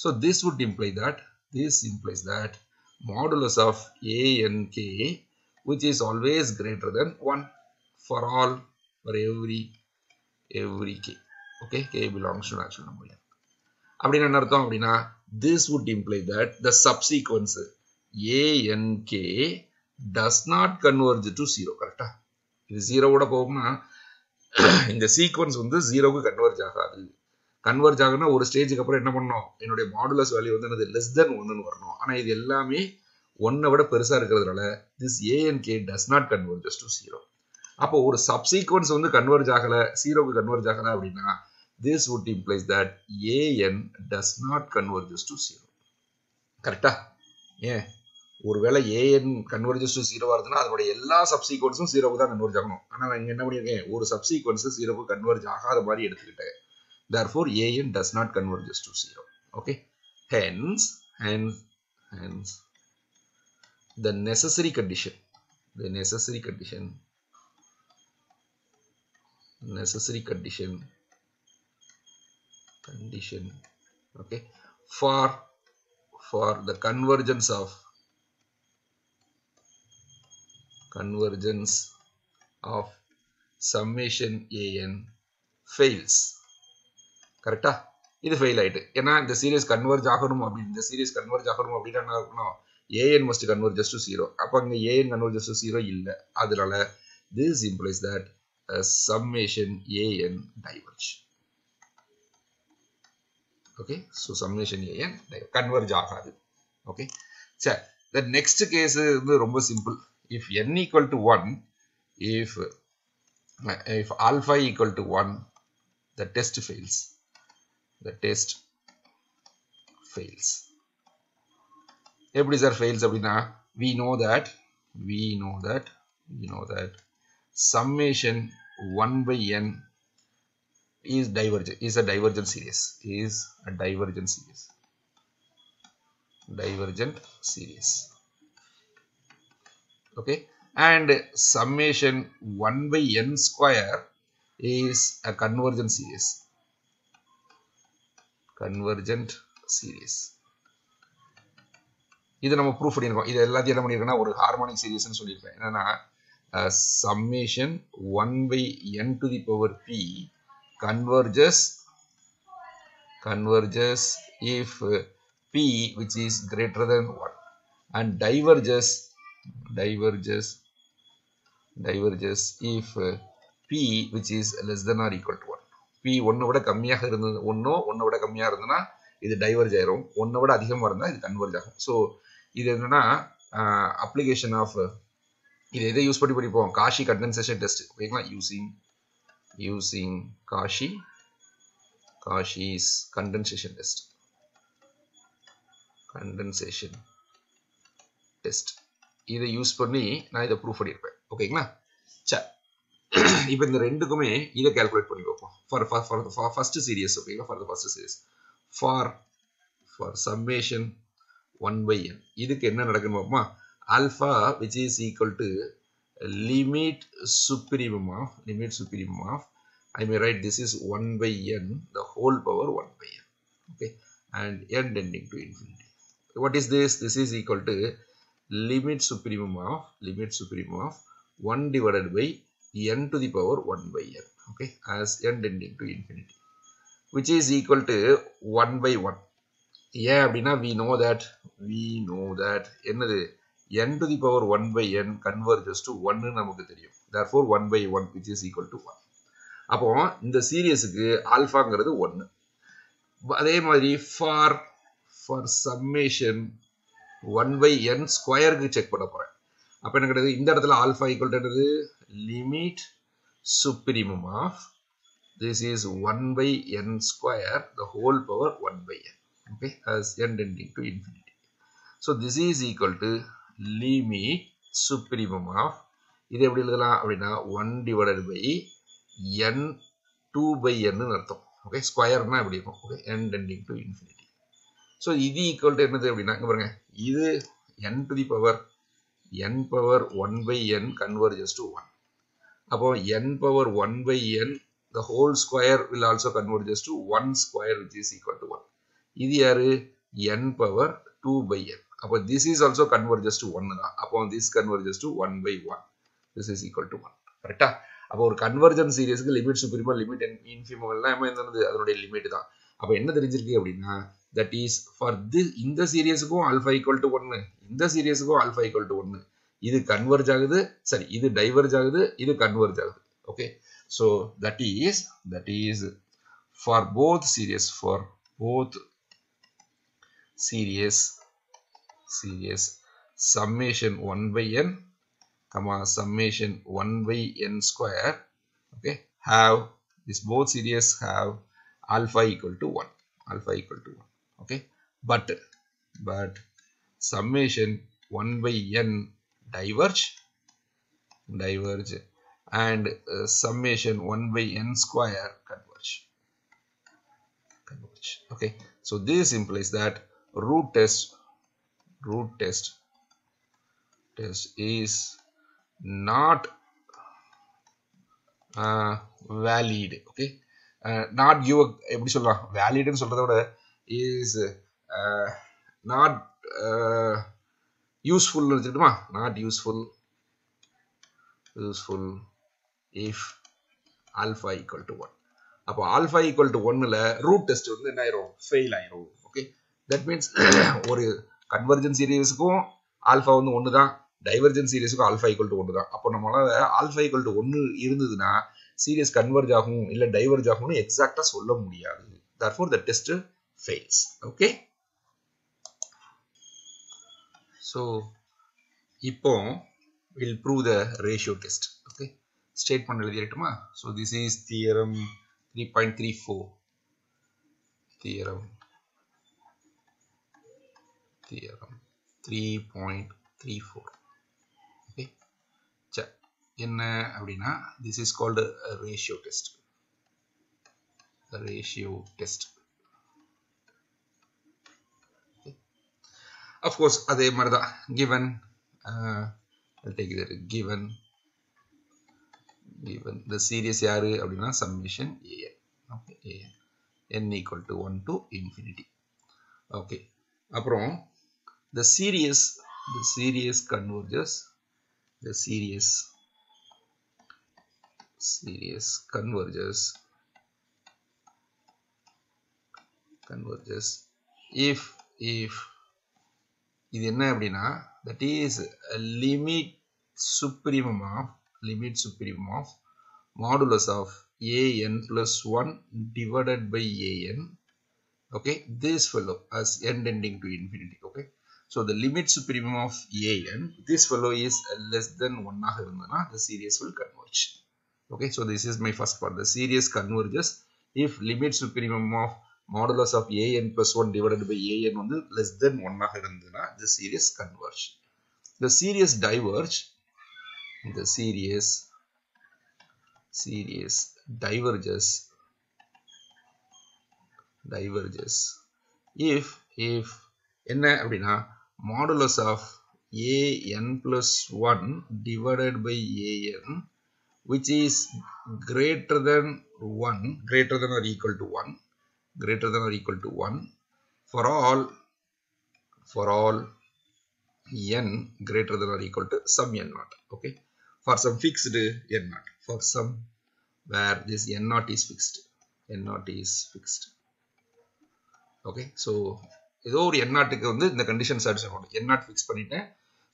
so this would imply that this implies that modulus of a n k which is always greater than one for all for every every k okay k belongs to natural number அப்படின்னு என்ன அர்த்தம் அப்படின்னா this would imply that the subsequence a n k does not does not converge to 0 கரெக்டா இது ஜீரோவோட போகும்னா இந்த sequence வந்து ஜீரோவுக்கு converge ஆகாது. கன்வெர்ஜ் ஆகுனா ஒரு ஸ்டேஜுக்கு அப்புறம் என்ன பண்ணணும்? என்னுடைய மாடுலஸ் வேல்யூ வந்து என்னது? லெஸ் தென் ஒன்றுன்னு வரணும். ஆனால் இது எல்லாமே ஒன்னை விட பெருசாக இருக்கிறதுனால this a n k does not converges to zero அப்போ ஒரு சப்சீக்வன்ஸ் வந்து கன்வெர்ஜ் ஆகலை ஜீரோவுக்கு கன்வெர்ஜ் ஆகலை அப்படின்னா this would implies that a n does not converges to zero கரெக்டா ஏன்? ஒருவேளை ஏஎன் கன்வர்ஜஸ் டு ஜீரோ வருதுன்னா அதனுடைய எல்லா சப்சீக்வன்ஸும் ஜீரோவுக்கு தான் கன்வர்ஜ் ஆகணும் ஆனால் நான் என்ன பண்ணியிருக்கேன் ஒரு சப்சீக்வன்ஸு ஜீரோவுக்கு கன்வர்ஜ் ஆகாத மாதிரி எடுத்துக்கிட்டேன் therefore a n does not converges to zero okay hence hence hence the necessary condition the necessary condition necessary condition condition okay for for the convergence of convergence of summation an fails. கரெக்டா இது fail ஆயிட்டு. ஏன்னா இந்த serious converge ஆகணும் அப்படின்னு இந்த serious converge ஆகணும் அப்படின்னா என்ன இருக்கணும் a n must converges to zero அப்போ அங்கே a n converges to zero இல்லை. அதனால this implies that summation a n diverge okay so summation a n converge ஆகாது. ஓகே சரி த நெக்ஸ்ட் கேஸ் வந்து ரொம்ப simple if N equal to one if if alpha equal to one the test fails the test fails எப்படி sir fails அப்படின்னா we know that we know that we know that summation 1 by n is divergent is a divergent series is a divergent series divergent series Okay? And summation 1 by n square is a convergent series. Convergent series. இது நம்ம proof பண்ணியிருக்கோம். இது எல்லாத்தையும் என்ன பண்ணியிருக்கோம்னா ஒரு harmonic சீரியஸ்னு சொல்லியிருப்பேன் என்னன்னா summation one by n to the power p converges converges if p which is greater than one and diverges diverges diverges if p which is less than or equal to 1 p ஒன்னை விட கம்மியாக இருந்தது ஒன்னோ ஒன்னை விட கம்மியாக இருந்ததுன்னா இது டைவர்ஜ் ஆயிரும். ஒன்னை விட அதிகமாக இருந்தால் இது கன்வர்ஜ் ஆகும். ஸோ இது என்னன்னா அப்ளிகேஷன் ஆஃப் இது எதை யூஸ் பண்ணி படிப்போம்? காஷி கண்டென்சேஷன் டெஸ்ட் ஓகேங்களா using using Cauchy Cauchy's condensation test condensation test இதை யூஸ் பண்ணி நான் இதை ப்ரூஃப் பண்ணியிருப்பேன். ஓகேங்களா சரி இப்போ இந்த ரெண்டுக்குமே இதை கால்குலேட் பண்ணி வைப்போம் for for for first series ஓகேங்களா for the first series for for summation one by n இதுக்கு என்ன நடக்குன்னு பார்ப்போமா? Alpha which is equal to limit supremum of limit supremum of I may write this is 1 by n, the whole power 1 by n. Okay, and n tending to infinity. What is this? This is equal to limit supremum of limit supremum of 1 divided by n to the power 1 by n. Okay, as n tending to infinity, which is equal to 1 by 1. Yeah, அப்படின்னா we know that we know that என்னது n to the power 1 by n converges to 1 நமக்கு தெரியும். Therefore 1 by 1 which is equal to 1. அப்போ இந்த சீரியஸுக்கு ஆல்ஃபாங்கிறது 1 அதே மாதிரி for for summation one by n ஸ்கொயருக்கு check பண்ண போகிறேன் அப்போ என்ன கிடையாது இந்த இடத்துல ஆல்ஃபா ஈக்குவல் என்னது? Limit supremum of this is one by n square the whole power one by n okay as n tending to infinity. So this is equal to limit supremum of இது எப்படி எழுதலாம் அப்படின்னா one divided by n two by என்னு அர்த்தம். Okay ஸ்கொயர்னா எப்படி இருக்கும்? Okay n tending to infinity so இது equal to என்னது அப்படின்னா இங்கே பாருங்க. இது n to the power n power one by n converges to one அப்போ n power one by n the whole square will also converges to one square which is equal to one இது யாரு? N power two by n அப்போ this is also converges to ஒன்னு தான். அப்போ this converges to one by one this is equal to one கரெக்டா அப்போ ஒரு convergent சீரியஸ்க்கு லிமிட் சுப்ரீமா லிமிட் இன்ஃபிமம் எல்லாம் என்னது அதனுடைய லிமிட் தான். அப்போ என்ன தெரிஞ்சிருக்கு அப்படின்னா தட் இஸ் ஃபார் தி இந்த சீரியஸுக்கும் ஆல்ஃபா ஈக்குவல் டு ஒன்று இந்த சீரியஸுக்கும் ஆல்ஃபா ஈக்குவல் டு ஒன்று இது கன்வர்ஜ் ஆகுது சரி இது டைவர்ஜ் ஆகுது இது கன்வர்ஜ் ஆகுது. Okay so that is that is for both series for both series series summation 1 by n comma summation 1 by n square okay have this both series have alpha equal to 1 alpha equal to 1 okay but but summation 1 by n diverge diverge and uh, summation 1 by n square converge converge okay so this implies that root test root test test is not uh, valid okay uh, not give a எப்படி சொல்லலாம் வேலிட்னு சொல்றத விட is not useful வச்சுக்கிட்டுமா? Not useful useful if alpha equal to one அப்போ alpha equal to ஒன்னில் root test வந்து என்ன ஆயிரும்? Fail ஆயிரும். ஓகே தட் மீன்ஸ் ஒரு கன்வர்ஜன் சீரியஸுக்கும் ஆல்ஃபா வந்து ஒன்று தான் டைவர்ஜன் சீரியஸுக்கும் ஆல்ஃபா ஈக்குவல் டு ஒன்று தான் அப்போ நம்மளால் ஆல்ஃபா ஈக்குவல் டு ஒன்று இருந்ததுன்னா சீரியஸ் கன்வர்ஜ் ஆகும் இல்லை டைவர்ஜ் ஆகும்னு எக்ஸாக்டாக சொல்ல முடியாது. Therefore the test fails okay so இப்போ will prove the ratio test okay statement எழுதிடட்டுமா so this is theorem three point three four theorem theorem three point three four okay சரி என்ன அப்படின்னா this is called ratio test ratio test of course அதே மாதிரி தான் given take இது given given the series யாரு அப்படின்னா summation an okay an n equal to 1 to infinity okay அப்புறம் the series the series converges the series series converges converges if if இது என்ன அப்படின்னா that is a limit supremum of limit supremum of modulus of an plus 1 divided by an okay this fellow as n tending to infinity okay so the limit supremum of an this fellow is less than 1 ஆக இருந்ததுன்னா the series will converge okay so this is my first part the series converges if limit supremum of modulus of a n plus one divided by a n வந்து less than ஒன்னாக இருந்ததுன்னா இந்த series converge இந்த series diverge இந்த series series diverges diverges if if என்ன அப்படின்னா modulus of a n plus one divided by a n which is greater than 1 greater than or equal to 1 greater than or equal to 1 for all for all n greater than or equal to some n naught okay for some fixed n naught for some where this n naught is fixed n naught is fixed okay so ஏதோ ஒரு என் நாட்டுக்கு வந்து இந்த condition satisfy பண்ணும் n naught fix பண்ணிட்டேன்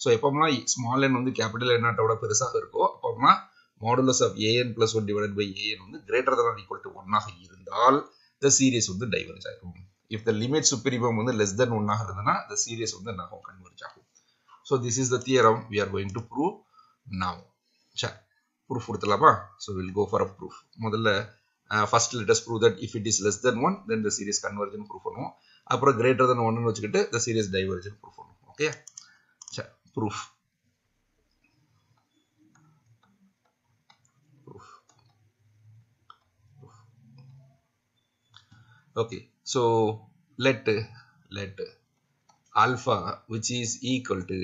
so எப்போம்லாம் small n வந்து capital என் நாட்டோட பெருசாக இருக்கோ அப்போம்னா modulus of a n plus one divide by a n வந்து கிரேட்டர் தன் ஈக்குவல் டு ஒன்னாக இருந்தால் த சீரியஸ் வந்து டைவர்ஜ் ஆகும். இஃப் த லிமிட் சுப்பீரியம் வந்து லெஸ் தென் ஒன்னாக இருந்ததுன்னா த சீரியஸ் வந்து என்ன ஆகும். கன்வெர்ஜ் ஆகும் so this is the theorem we are going to prove now சரி proof கொடுத்துலாமா so will go for a proof முதல்ல first let's prove that if it is less than one then the series convergent proof பண்ணுவோம். அப்புறம் greater than ஒன்னு வச்சுக்கிட்டு the series divergence proof பண்ணுவோம். Okay சரி proof okay so let let alpha which is equal to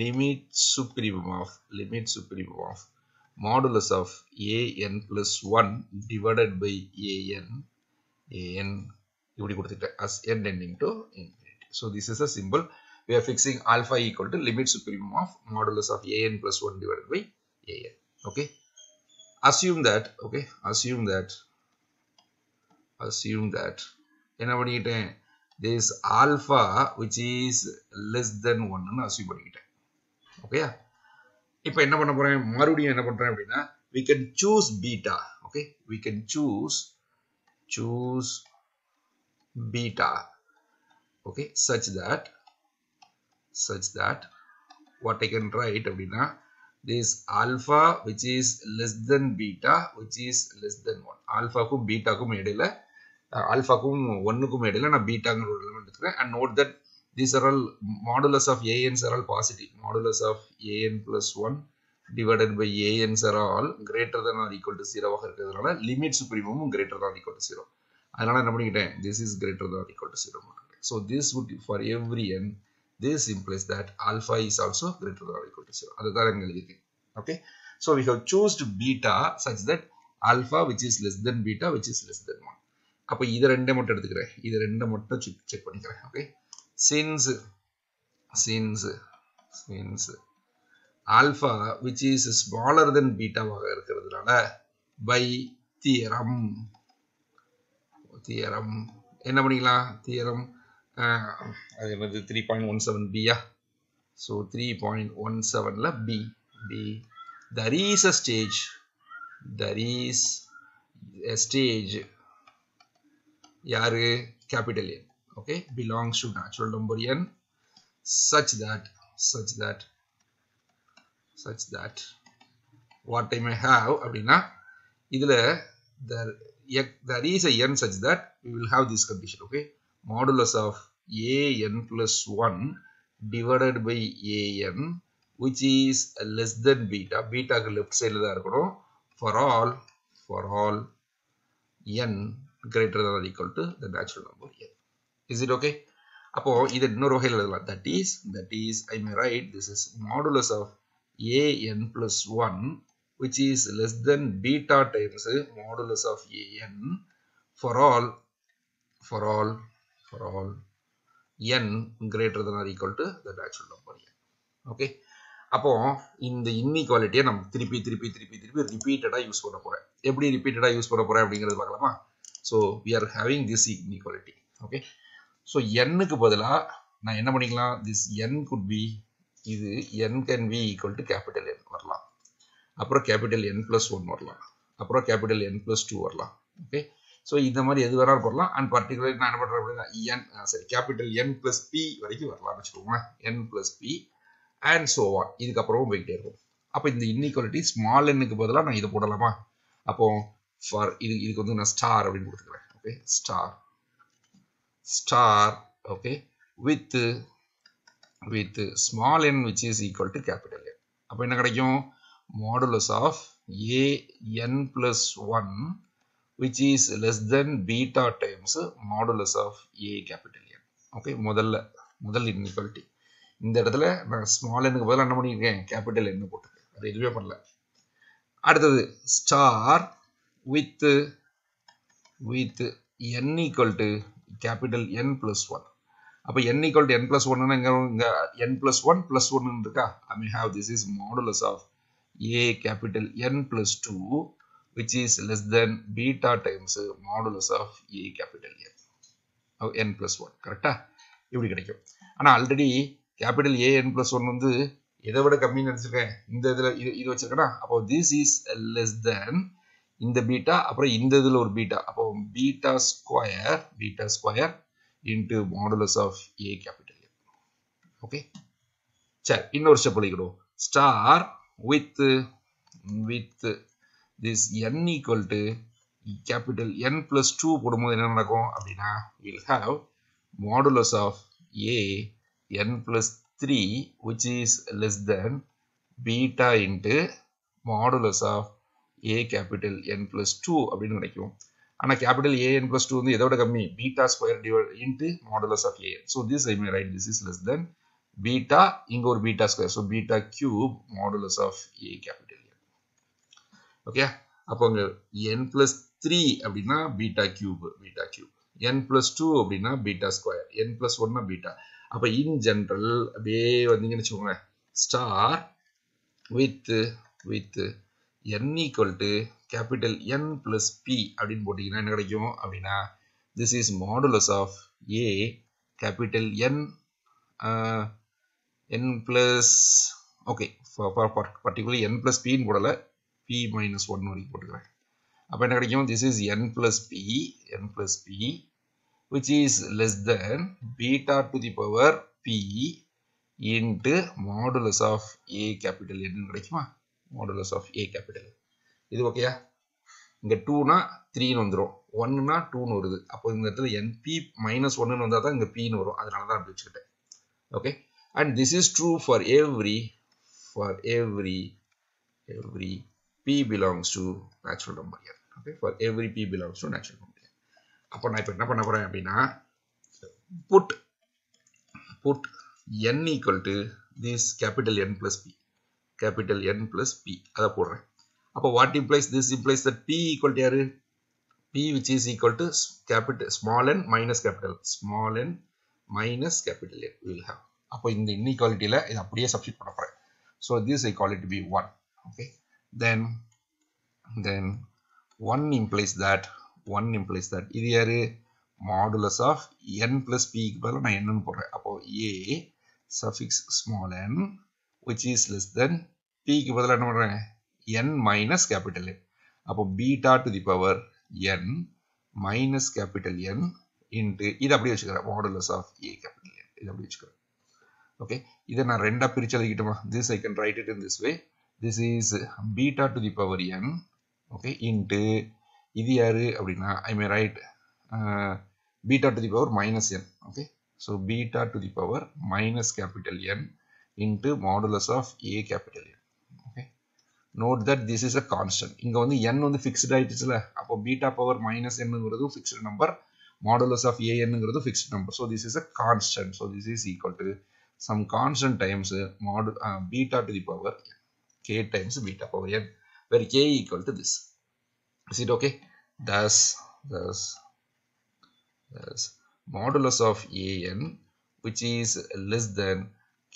limit supremum of limit supremum of modulus of a n plus 1 divided by a n a n இப்படி கொடுத்துட்டேன் as n tending to infinity so this is a symbol we are fixing alpha equal to limit supremum of modulus of a n plus 1 divided by a n okay assume that okay assume that assume that என்ன பண்ணிக்கிட்டேன் this alpha which is less than 1 assume பண்ணிக்கிட்டேன் okay இப்போ என்ன பண்ண போறேன் மறுபடியும் என்ன பண்றேன் அப்படின்னா we can choose beta okay we can choose choose beta okay such that such that what I can write அப்படின்னா this alpha which is less than beta which is less than 1 ஆல்பாக்கும் பீட்டாக்கும் இடையில ஆல்பாக்கும் ஒன்னுக்கும் இடையில நான் பீட்டாங்கிற ஒரு எலிமெண்ட் எடுத்துக்கிறேன். And note that these are all modulus of a ns are all positive modulus of a n plus one divided by a ns are all greater than or equal to ஜீரோவாக இருக்கிறதுனால limit சுப்ரீமும் greater than equal to zero அதனால என்ன பண்ணிக்கிட்டேன்? This is greater than equal to zero so this would for every n this implies that alpha is also greater than or equal to 0 அதுதான் எங்க எழுதிருக்கு okay? So we have chosen beta such that alpha which is less than beta which is less than 1 அப்போ இது ரெண்டே மட்டும் எடுத்துக்கிறேன். இது ரெண்டை மட்டும் செக் செக் பண்ணிக்கிறேன். Okay since since since alpha which is smaller than பீட்டாவாக இருக்கிறதுனால பை தியரம் தியரம் என்ன பண்ணிக்கலாம்? தியரம் அது என்னது? த்ரீ பாயிண்ட் ஒன் செவன் பியா ஸோ த்ரீ பாயிண்ட் ஒன் செவனில் p p there is a stage there is a stage Yare Capitalian, okay, belongs to natural Domborian such that, such that, such that, what I may have, Abdina, there, there is a n such that we will have this condition, okay, modulus of a n plus 1 divided by a n which is less than beta beta left side for all for all n greater than equal to the bachelor number a is it okay அப்போ இது இன்னொரு வகையில் எழுதலாம் that is that is I may write this is modulus of a n plus one which is less than beta times modulus of an for all for all for all n greater than or equal to the natural number n okay அப்போ இந்த இன்இக்வாலிட்டியை நம்ம திருப்பி திருப்பி திருப்பி திருப்பி ரிப்பீட்டடாக use பண்ண போகிறேன் எப்படி ரிப்பீட்டடாக யூஸ் பண்ண போகிறேன் அப்படிங்கிறது பார்க்கலாமா so we are having this inequality okay so எண்ணுக்கு பதிலாக நான் என்ன பண்ணிக்கலாம்? திஸ் என் குட் பி இது n can be equal to capital n வரலாம். அப்புறம் கேபிட்டல் என் பிளஸ் ஒன் வரலாம். அப்புறம் கேபிட்டல் என் பிளஸ் டூ வரலாம். ஓகே ஸோ இந்த மாதிரி எது வேணாலும் வரலாம் அண்ட் பர்டிகுலர் நான் என்ன பண்ணுறேன் அப்படின்னா என் சரி கேபிட்டல் என் பிளஸ் பி வரைக்கும் வரலாம்னு வச்சுக்கோங்களேன். N plus p and so இதுக்கப்புறமும் போய்கிட்டே இருக்கும். அப்போ இந்த இன்இக்வாலிட்டி ஸ்மால் எண்ணுக்கு பதிலாக நான் இதை போடலாமா? அப்போது ஃபார் இது இதுக்கு வந்து நான் ஸ்டார் அப்படின்னு கொடுத்துக்கிறேன். Okay star star okay with with small n which is equal to capital n அப்போ என்ன கிடைக்கும்? Modulus of a n plus one which is less than beta times modulus of a capital n okay முதல்ல முதல் inequality இந்த இடத்துல நான் small எண்ணுக்கு பதிலாக என்ன பண்ணியிருக்கேன் கேபிட்டல் என்ன போட்டிருக்கேன். அது எதுவுமே பண்ணல. அடுத்தது star with with n equal to capital n plus one அப்போ n equal to n plus ஒன்னு இங்கே n n plus one plus ஒன்னு இருக்கா? I mean have this is modulus of a capital n plus two which is less than beta times modulus of a capital N. Oh, n plus 1 கரெக்டா இப்படி கிடைக்கும். ஆனால் already capital a n plus one வந்து எதை விட கம்மின்னு நினச்சிருக்கேன்? இந்த இதில் இது இது வச்சிருக்கேன்னா அப்போ திஸ் இஸ் லெஸ் தென் இந்த பீட்டா அப்புறம் இந்த இதில் ஒரு பீட்டா அப்போ beta square beta square into modulus of a capital okay சரி இன்னொரு ஸ்டெப் எழுதிக்கிறோம் start with with this n equal to capital N plus two போடும்போது என்ன நடக்கும் அப்படின்னா will have modulus of a n plus three which is less than beta into modulus of a capital N plus 2 அப்படின்னு கிடைக்கும் ஆனால் capital AN n plus 2 வந்து எதோட கம்மி? Beta square divide into modulus of a. So this I mean right this is less than beta இங்க ஒரு beta square so so beta cube of a capital capital okay அப்போ அங்கே என் plus three அப்படின்னா beta cube beta cube n plus two அப்படின்னா beta square என் plus ஒன்னா beta அப்போ in general அப்படியே வந்தீங்கன்னு வச்சுக்கோங்களேன். Start with with n equal to capital N plus p அப்படின்னு போட்டிங்கன்னா என்ன கிடைக்கும் அப்படின்னா this is modulus of A capital N N plus okay particular N plus பின்னு போடலை பி மைனஸ் ஒன் வரைக்கும் போட்டுக்கிறேன். அப்போ என்ன கிடைக்கும்? This is n plus p n plus p which is less than beta to the power p into modulus of a capital n கிடைக்குமா? Modulus of A capital இது ஓகேயா இங்கே டூனா த்ரீன்னு வந்துடும் ஒன்னுனா டூன்னு வருது. அப்போ இந்த இடத்துல என் பி மைனஸ் ஒன்றுன்னு வந்தால் தான் இங்கே பின்னு வரும். அதனால தான் அப்படி வச்சுக்கிட்டேன். Okay and this is true for every for every every p belongs to natural number okay for every p belongs belongs natural natural அப்போ நான் இப்போ என்ன பண்ண போகிறேன் அப்படின்னா put put n equal to this capital N plus p capital N plus p அதை போடுறேன் அப்போ what implies this implies that p equal to யாரு p which is equal to capital small n minus capital small n minus capital N we will have அப்போ இந்த இன்இக்வாலிட்டியில் இதை அப்படியே substitute பண்ண போறேன் so this I call it B one okay then then 1 implies that 1 implies that இது யாரு modulus of n plus p க்கு பதிலா நான் என்னன்னு போடுறேன் அப்போ a suffix small n which is less than p க்கு பதிலா என்ன பண்றேன் n minus capital N அப்போ beta to the power n minus capital N into இது அப்படியே வச்சுக்கிறேன் modulus of a capital N இது அப்படியே வச்சுக்கிறேன் ஓகே இதை நான் ரெண்டா பிரிச்சு எழுதிக்கிட்டுமா this I can write it in this way this is beta to the power n okay into இது யாரு அப்படின்னா I may write beta to the power minus n okay so beta to the power minus capital n into modulus of a capital n okay note that this is a constant இங்க வந்து n வந்து fixed ஆயிடுச்சுல அப்போ beta power minus n ங்கிறது fixed number modulus of a n ங்கிறது fixed number so this is a constant so this is equal to some constant times mod uh, beta to the power n k times beta power n where k equal to this is it okay thus thus thus modulus of an which is less than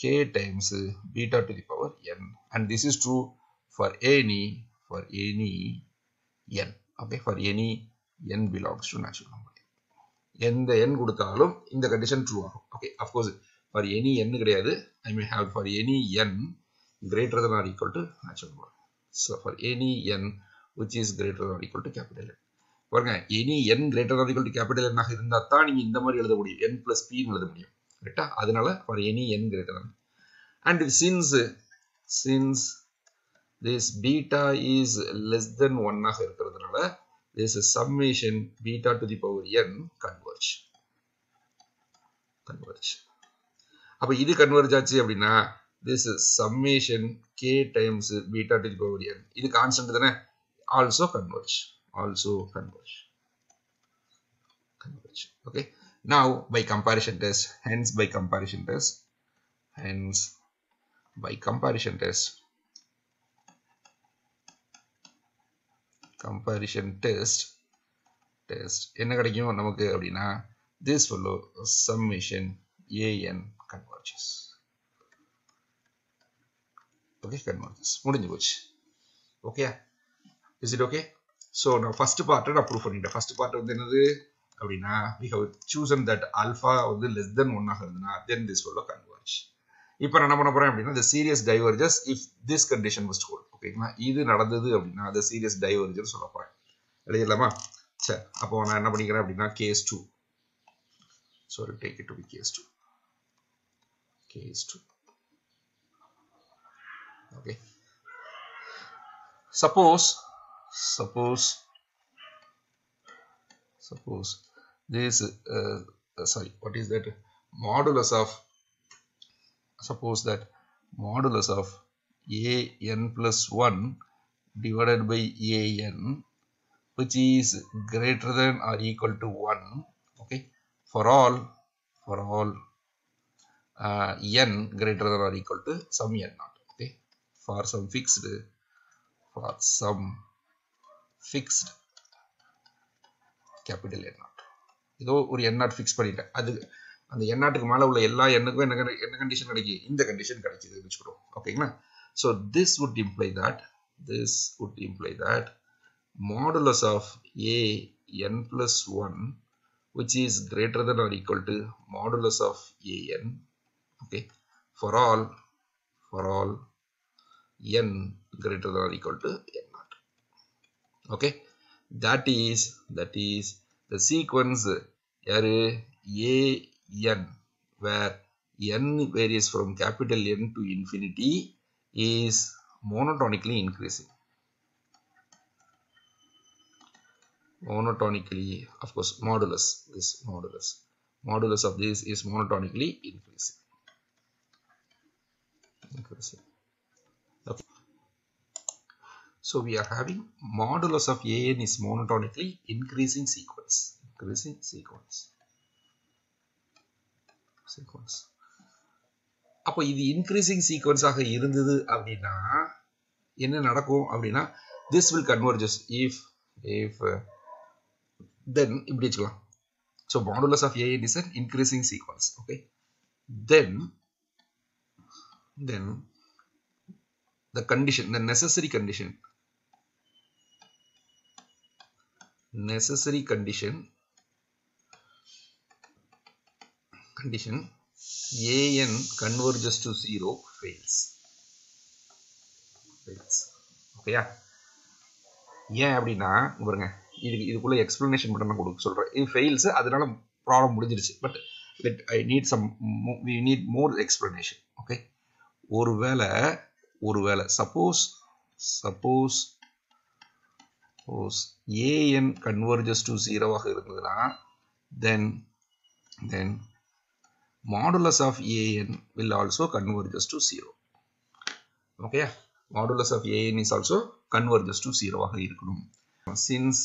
k times beta to the power n and this is true for any for any n okay for any n belongs to natural number எந்த n கொடுத்தாலும் இந்த condition true ஆகும் okay of course for any n கிடையாது I may have for any n greater than or equal to natural number. So for any n which is greater than or equal to capital N. பாருங்க any n greater than or equal to capital N ஆக இருந்தா தான் நீங்க இந்த மாதிரி எழுத முடியும் n plus p எழுத முடியும் ரைட்டா அதனால for any n greater than and since since this beta is less than ஒன்னாக இருக்கிறதுனால this summation beta to the power n converge converge அப்போ இது கன்வர்ஜ் ஆச்சு அப்படின்னா this summation k times beta to the power n இது constant தானே also converge also converge converge okay now by comparison test hence by comparison test hence by comparison test comparison test test என்ன கிடைக்கும் நமக்கு அப்படின்னா this fellow summation an converges okay converges முடிஞ்சு போச்சு okay is it okay so நான் first பார்ட்டை நான் prove பண்ணிட்டேன் ஃபர்ஸ்ட் பார்ட் வந்து என்னது அப்படின்னா we have chosen that alpha வந்து லெஸ் தென் ஒன் ஆகுதுன்னா தென் திஸ் வில் கன்வர்ஜ் இப்போ நான் என்ன பண்ண போறேன் அப்படின்னா the series diverges if this condition must hold ஓகேங்களா இது நடந்தது அப்படின்னா the சீரியஸ் டைவர்ஜர் சொல்ல போறேன். எழுதிடலாமா சரி அப்போ நான் என்ன பண்ணிக்கிறேன் அப்படின்னா case two so take it to be case two case two okay. Suppose suppose suppose this uh, uh, sorry what is that? Modulus of suppose that modulus of a n plus 1 divided by a n which is greater than or equal to 1 okay? For all for all uh, n greater than or equal to some n naught okay? For some fixed for some fixed capital N naught ஏதோ ஒரு எண்ணாட் fix பண்ணிட்டேன் அது அந்த எண்ணாட்டுக்கு மேலே உள்ள எல்லா எண்ணுக்கும் என்ன என்ன கண்டிஷன் கிடைக்கும் இந்த கண்டிஷன் கிடைக்கிது வச்சுக்கிறோம் ஓகேங்களா so this would imply that this would imply that modulus of a n plus one which is greater than or equal to modulus of an okay for all for all n greater than or equal to n naught okay that is that is the sequence யாரு? A n where n varies from capital N to infinity is monotonically increasing. Monotonically of course modulus this modulus. Modulus of this is monotonically increasing. So we are having modulus of an is monotonically increasing sequence increasing sequence. Sequence. அப்போ இது increasing சீக்வன்ஸாக இருந்தது அப்படின்னா என்ன நடக்கும் அப்படின்னா this will converges if if then இப்படி வச்சுக்கலாம். So modulus of a n is an increasing sequence okay then then the condition the necessary condition necessary condition condition an converges to 0 fails. Fails. ஓகேயா ஏன் அப்படின்னா பாருங்க இதுக்கு இதுக்குள்ள explanation மட்டும் நான் கொடுக்க சொல்கிறேன் இது ஃபெயில்ஸ் அதனால ப்ராப்ளம் முடிஞ்சிருச்சு. But let I need some we need more explanation okay ஒருவேளை ஒருவேளை suppose suppose suppose a n converges to ஜீரோவாக இருந்ததுன்னா தென் தென் modulus of AN will also converges to zero okay modulus of AN is also converges to ஜீரோவாக இருக்கணும் since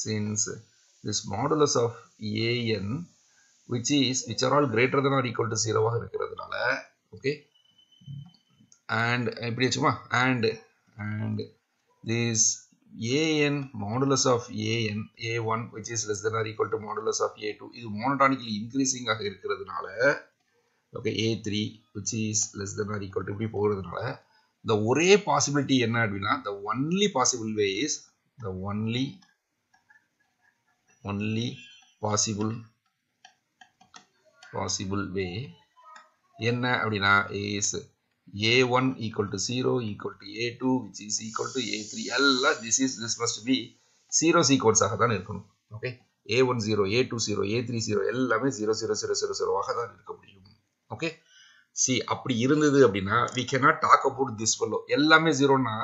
since this modulus of AN which is which are all greater than or equal to 0 ஆக இருக்கிறதுனால okay and இப்படி வச்சுமா and and this an modulus of an a1 which is less than or equal to modulus of a2 இது monotonically increasing ஆக இருக்கிறதுனால okay a3 which is less than or equal to இப்படி போகிறதுனால the ஒரே possibility என்ன அப்படின்னா the only possible way is the only only possible possible way என்ன அப்படின்னா is a1 equal to 0 equal to a2 which is equal to a3 எல்லாம் this is this must be zero sequence ஆக தான் இருக்கணும் okay a1 0 a2 0 a3 0 எல்லாமே 0 0 0 0 0 ஆக தான் இருக்க முடியும். ஓகே சி அப்படி இருந்தது அப்படின்னா we cannot talk about this fellow. எல்லாமே ஜீரோனா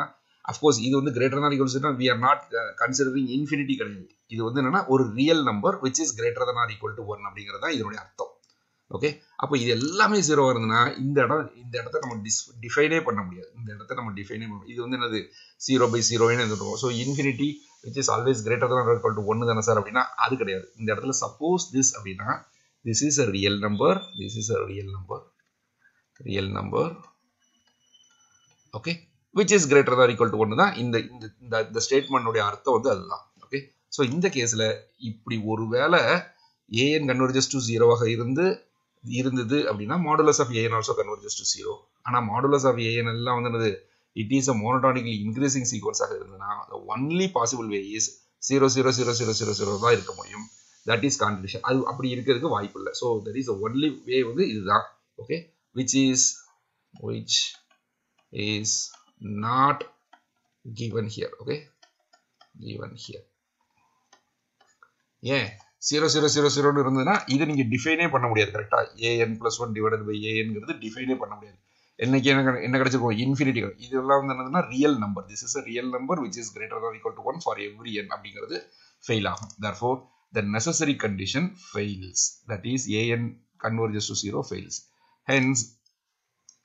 அஃப்கோர்ஸ் இது வந்து greater than equal we are not considering infinity கிடையாது. இது வந்து என்னன்னா ஒரு real number which is greater than or equal to one அப்படிங்கிறது தான் இதனுடைய அர்த்தம். ஓகே அப்போ இது எல்லாமே ஜீரோ இருந்ததுன்னா இந்த இடம் இந்த இடத்த நம்ம டிஸ் டிஃபைனே பண்ண முடியாது. இந்த இடத்த நம்ம டிஃபைனே பண்ண இது வந்து என்னது? ஜீரோ பை ஜீரோன்னு இருந்துருக்கும் so infinity which is always greater than equal to ஒன்று தானே சார் அப்படின்னா அது கிடையாது. இந்த இடத்துல சப்போஸ் திஸ் அப்படின்னா this is a real number this is a real number real number okay which is greater than equal to ஒன்று தான் இந்த இந்த இந்த இந்த ஸ்டேட்மெண்ட்டுடைய அர்த்தம் வந்து அதுதான் ஓகே ஸோ இந்த கேஸில் இப்படி ஒரு வேளை ஏஎன் கன்வர்ஜஸ் டு ஜீரோவாக இருந்து இருந்தது அப்படின்னா modulus of a n also converges to zero ஆனால் மாடுலஸ் ஆஃப் ஏஎன் எல்லாம் வந்து என்னது? It is a monotonically increasing சீக்வன்ஸாக இருந்ததுன்னா only possible way is zero zero zero zero zero zero தான் இருக்க முடியும். தட் இஸ் கான்ட்ரிபியூஷன் அது அப்படி இருக்கிறதுக்கு வாய்ப்பு இல்லை. So that is only way வந்து இதுதான். Okay which is which is not given here. Okay? Given here. ஏன்? ஜீரோ ஜீரோ ஜீரோ ஜீரோன்னு இருந்ததுன்னா இதை நீங்கள் டிஃபைனே பண்ண முடியாது. கரெக்டாக a n plus one divided by ஏஎன்ங்கிறது டிஃபைனே பண்ண முடியாது. என்னைக்கு என்ன என்ன கிடைச்சிருக்கும்? இன்ஃபினிட்டி இதெல்லாம் வந்து என்னதுன்னா real number this is a real number which is greater than equal to one for every n அப்படிங்கிறது ஃபெயில் ஆகும். Therefore the necessary condition fails that is a n converges to zero fails hence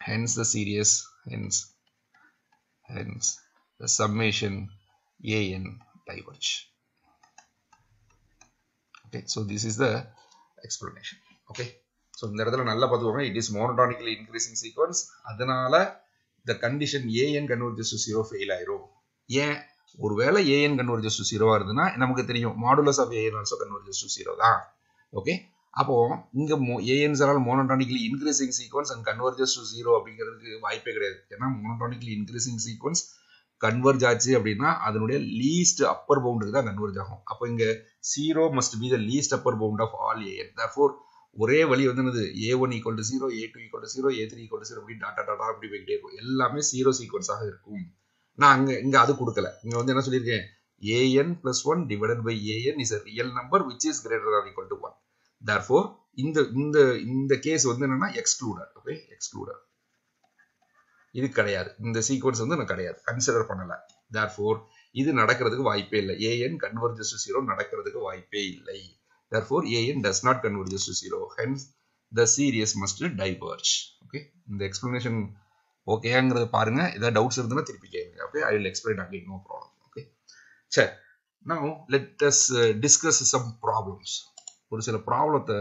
hence the series hence hence the summation an diverge. Okay so this is the explanation okay so இந்த இடத்துல நல்லா பார்த்துக்கோங்க it is monotonically increasing sequence அதனால the condition a n converges to 0 fail ஆயிரும் ஏன் ஒருவேளை AN converges to 0 வருதுன்னா நமக்கு தெரியும் modulus of a n also converges to 0 தான் ஓகே அப்போ இங்க ஏஎன் சாரால் monotonically increasing sequence and converges to zero அப்படிங்கிறதுக்கு வாய்ப்பே கிடையாது ஏன்னா மோனோடானிக்லி இன்க்ரீசிங் சீக்வன்ஸ் கன்வர்ஜ் ஆச்சு அப்படின்னா அதனுடைய லீஸ்ட் அப்பர் பவுண்டுக்கு தான் கன்வர்ஜ் ஆகும். அப்போ இங்கே zero must be the least upper bound of all a n therefore ஒரே வழி வந்து என்னது? A one equal to zero a two equal to zero a three equal to zero அப்படி டாட்டா டாட்டா அப்படி போய்கிட்டே இருக்கும். எல்லாமே ஜீரோ சீக்வன்ஸாக இருக்கும். நான் அங்கே இங்கே அது கொடுக்கல. இங்கே வந்து என்ன சொல்லியிருக்கேன்? A n plus one divided by a n is a real number which is greater or equal to one therefore இந்த இந்த இந்த கேஸ் வந்து என்னன்னா எக்ஸ்க்ளூடர் ஓகே எக்ஸ்க்ளூடர் இது கிடையாது. இந்த சீக்வன்ஸ் வந்து நான் கிடையாது. கன்சிடர் பண்ணல. ஃபோர் இது நடக்கிறதுக்கு வாய்ப்பே இல்லை. ஏஎன் கன்வர்ஜஸ் டு ஜீரோ நடக்கிறதுக்கு வாய்ப்பே இல்லை. Therefore a n does not converges to zero hence the series must diverge okay இந்த எக்ஸ்பிளனேஷன் ஓகேங்கிறத பாருங்க. ஏதாவது டவுட்ஸ் இருந்ததுன்னா திருப்பி கேளுங்க. Okay I will explain again no problem okay சரி. Now let us discuss some problems ஒரு சில ப்ராப்ளத்தை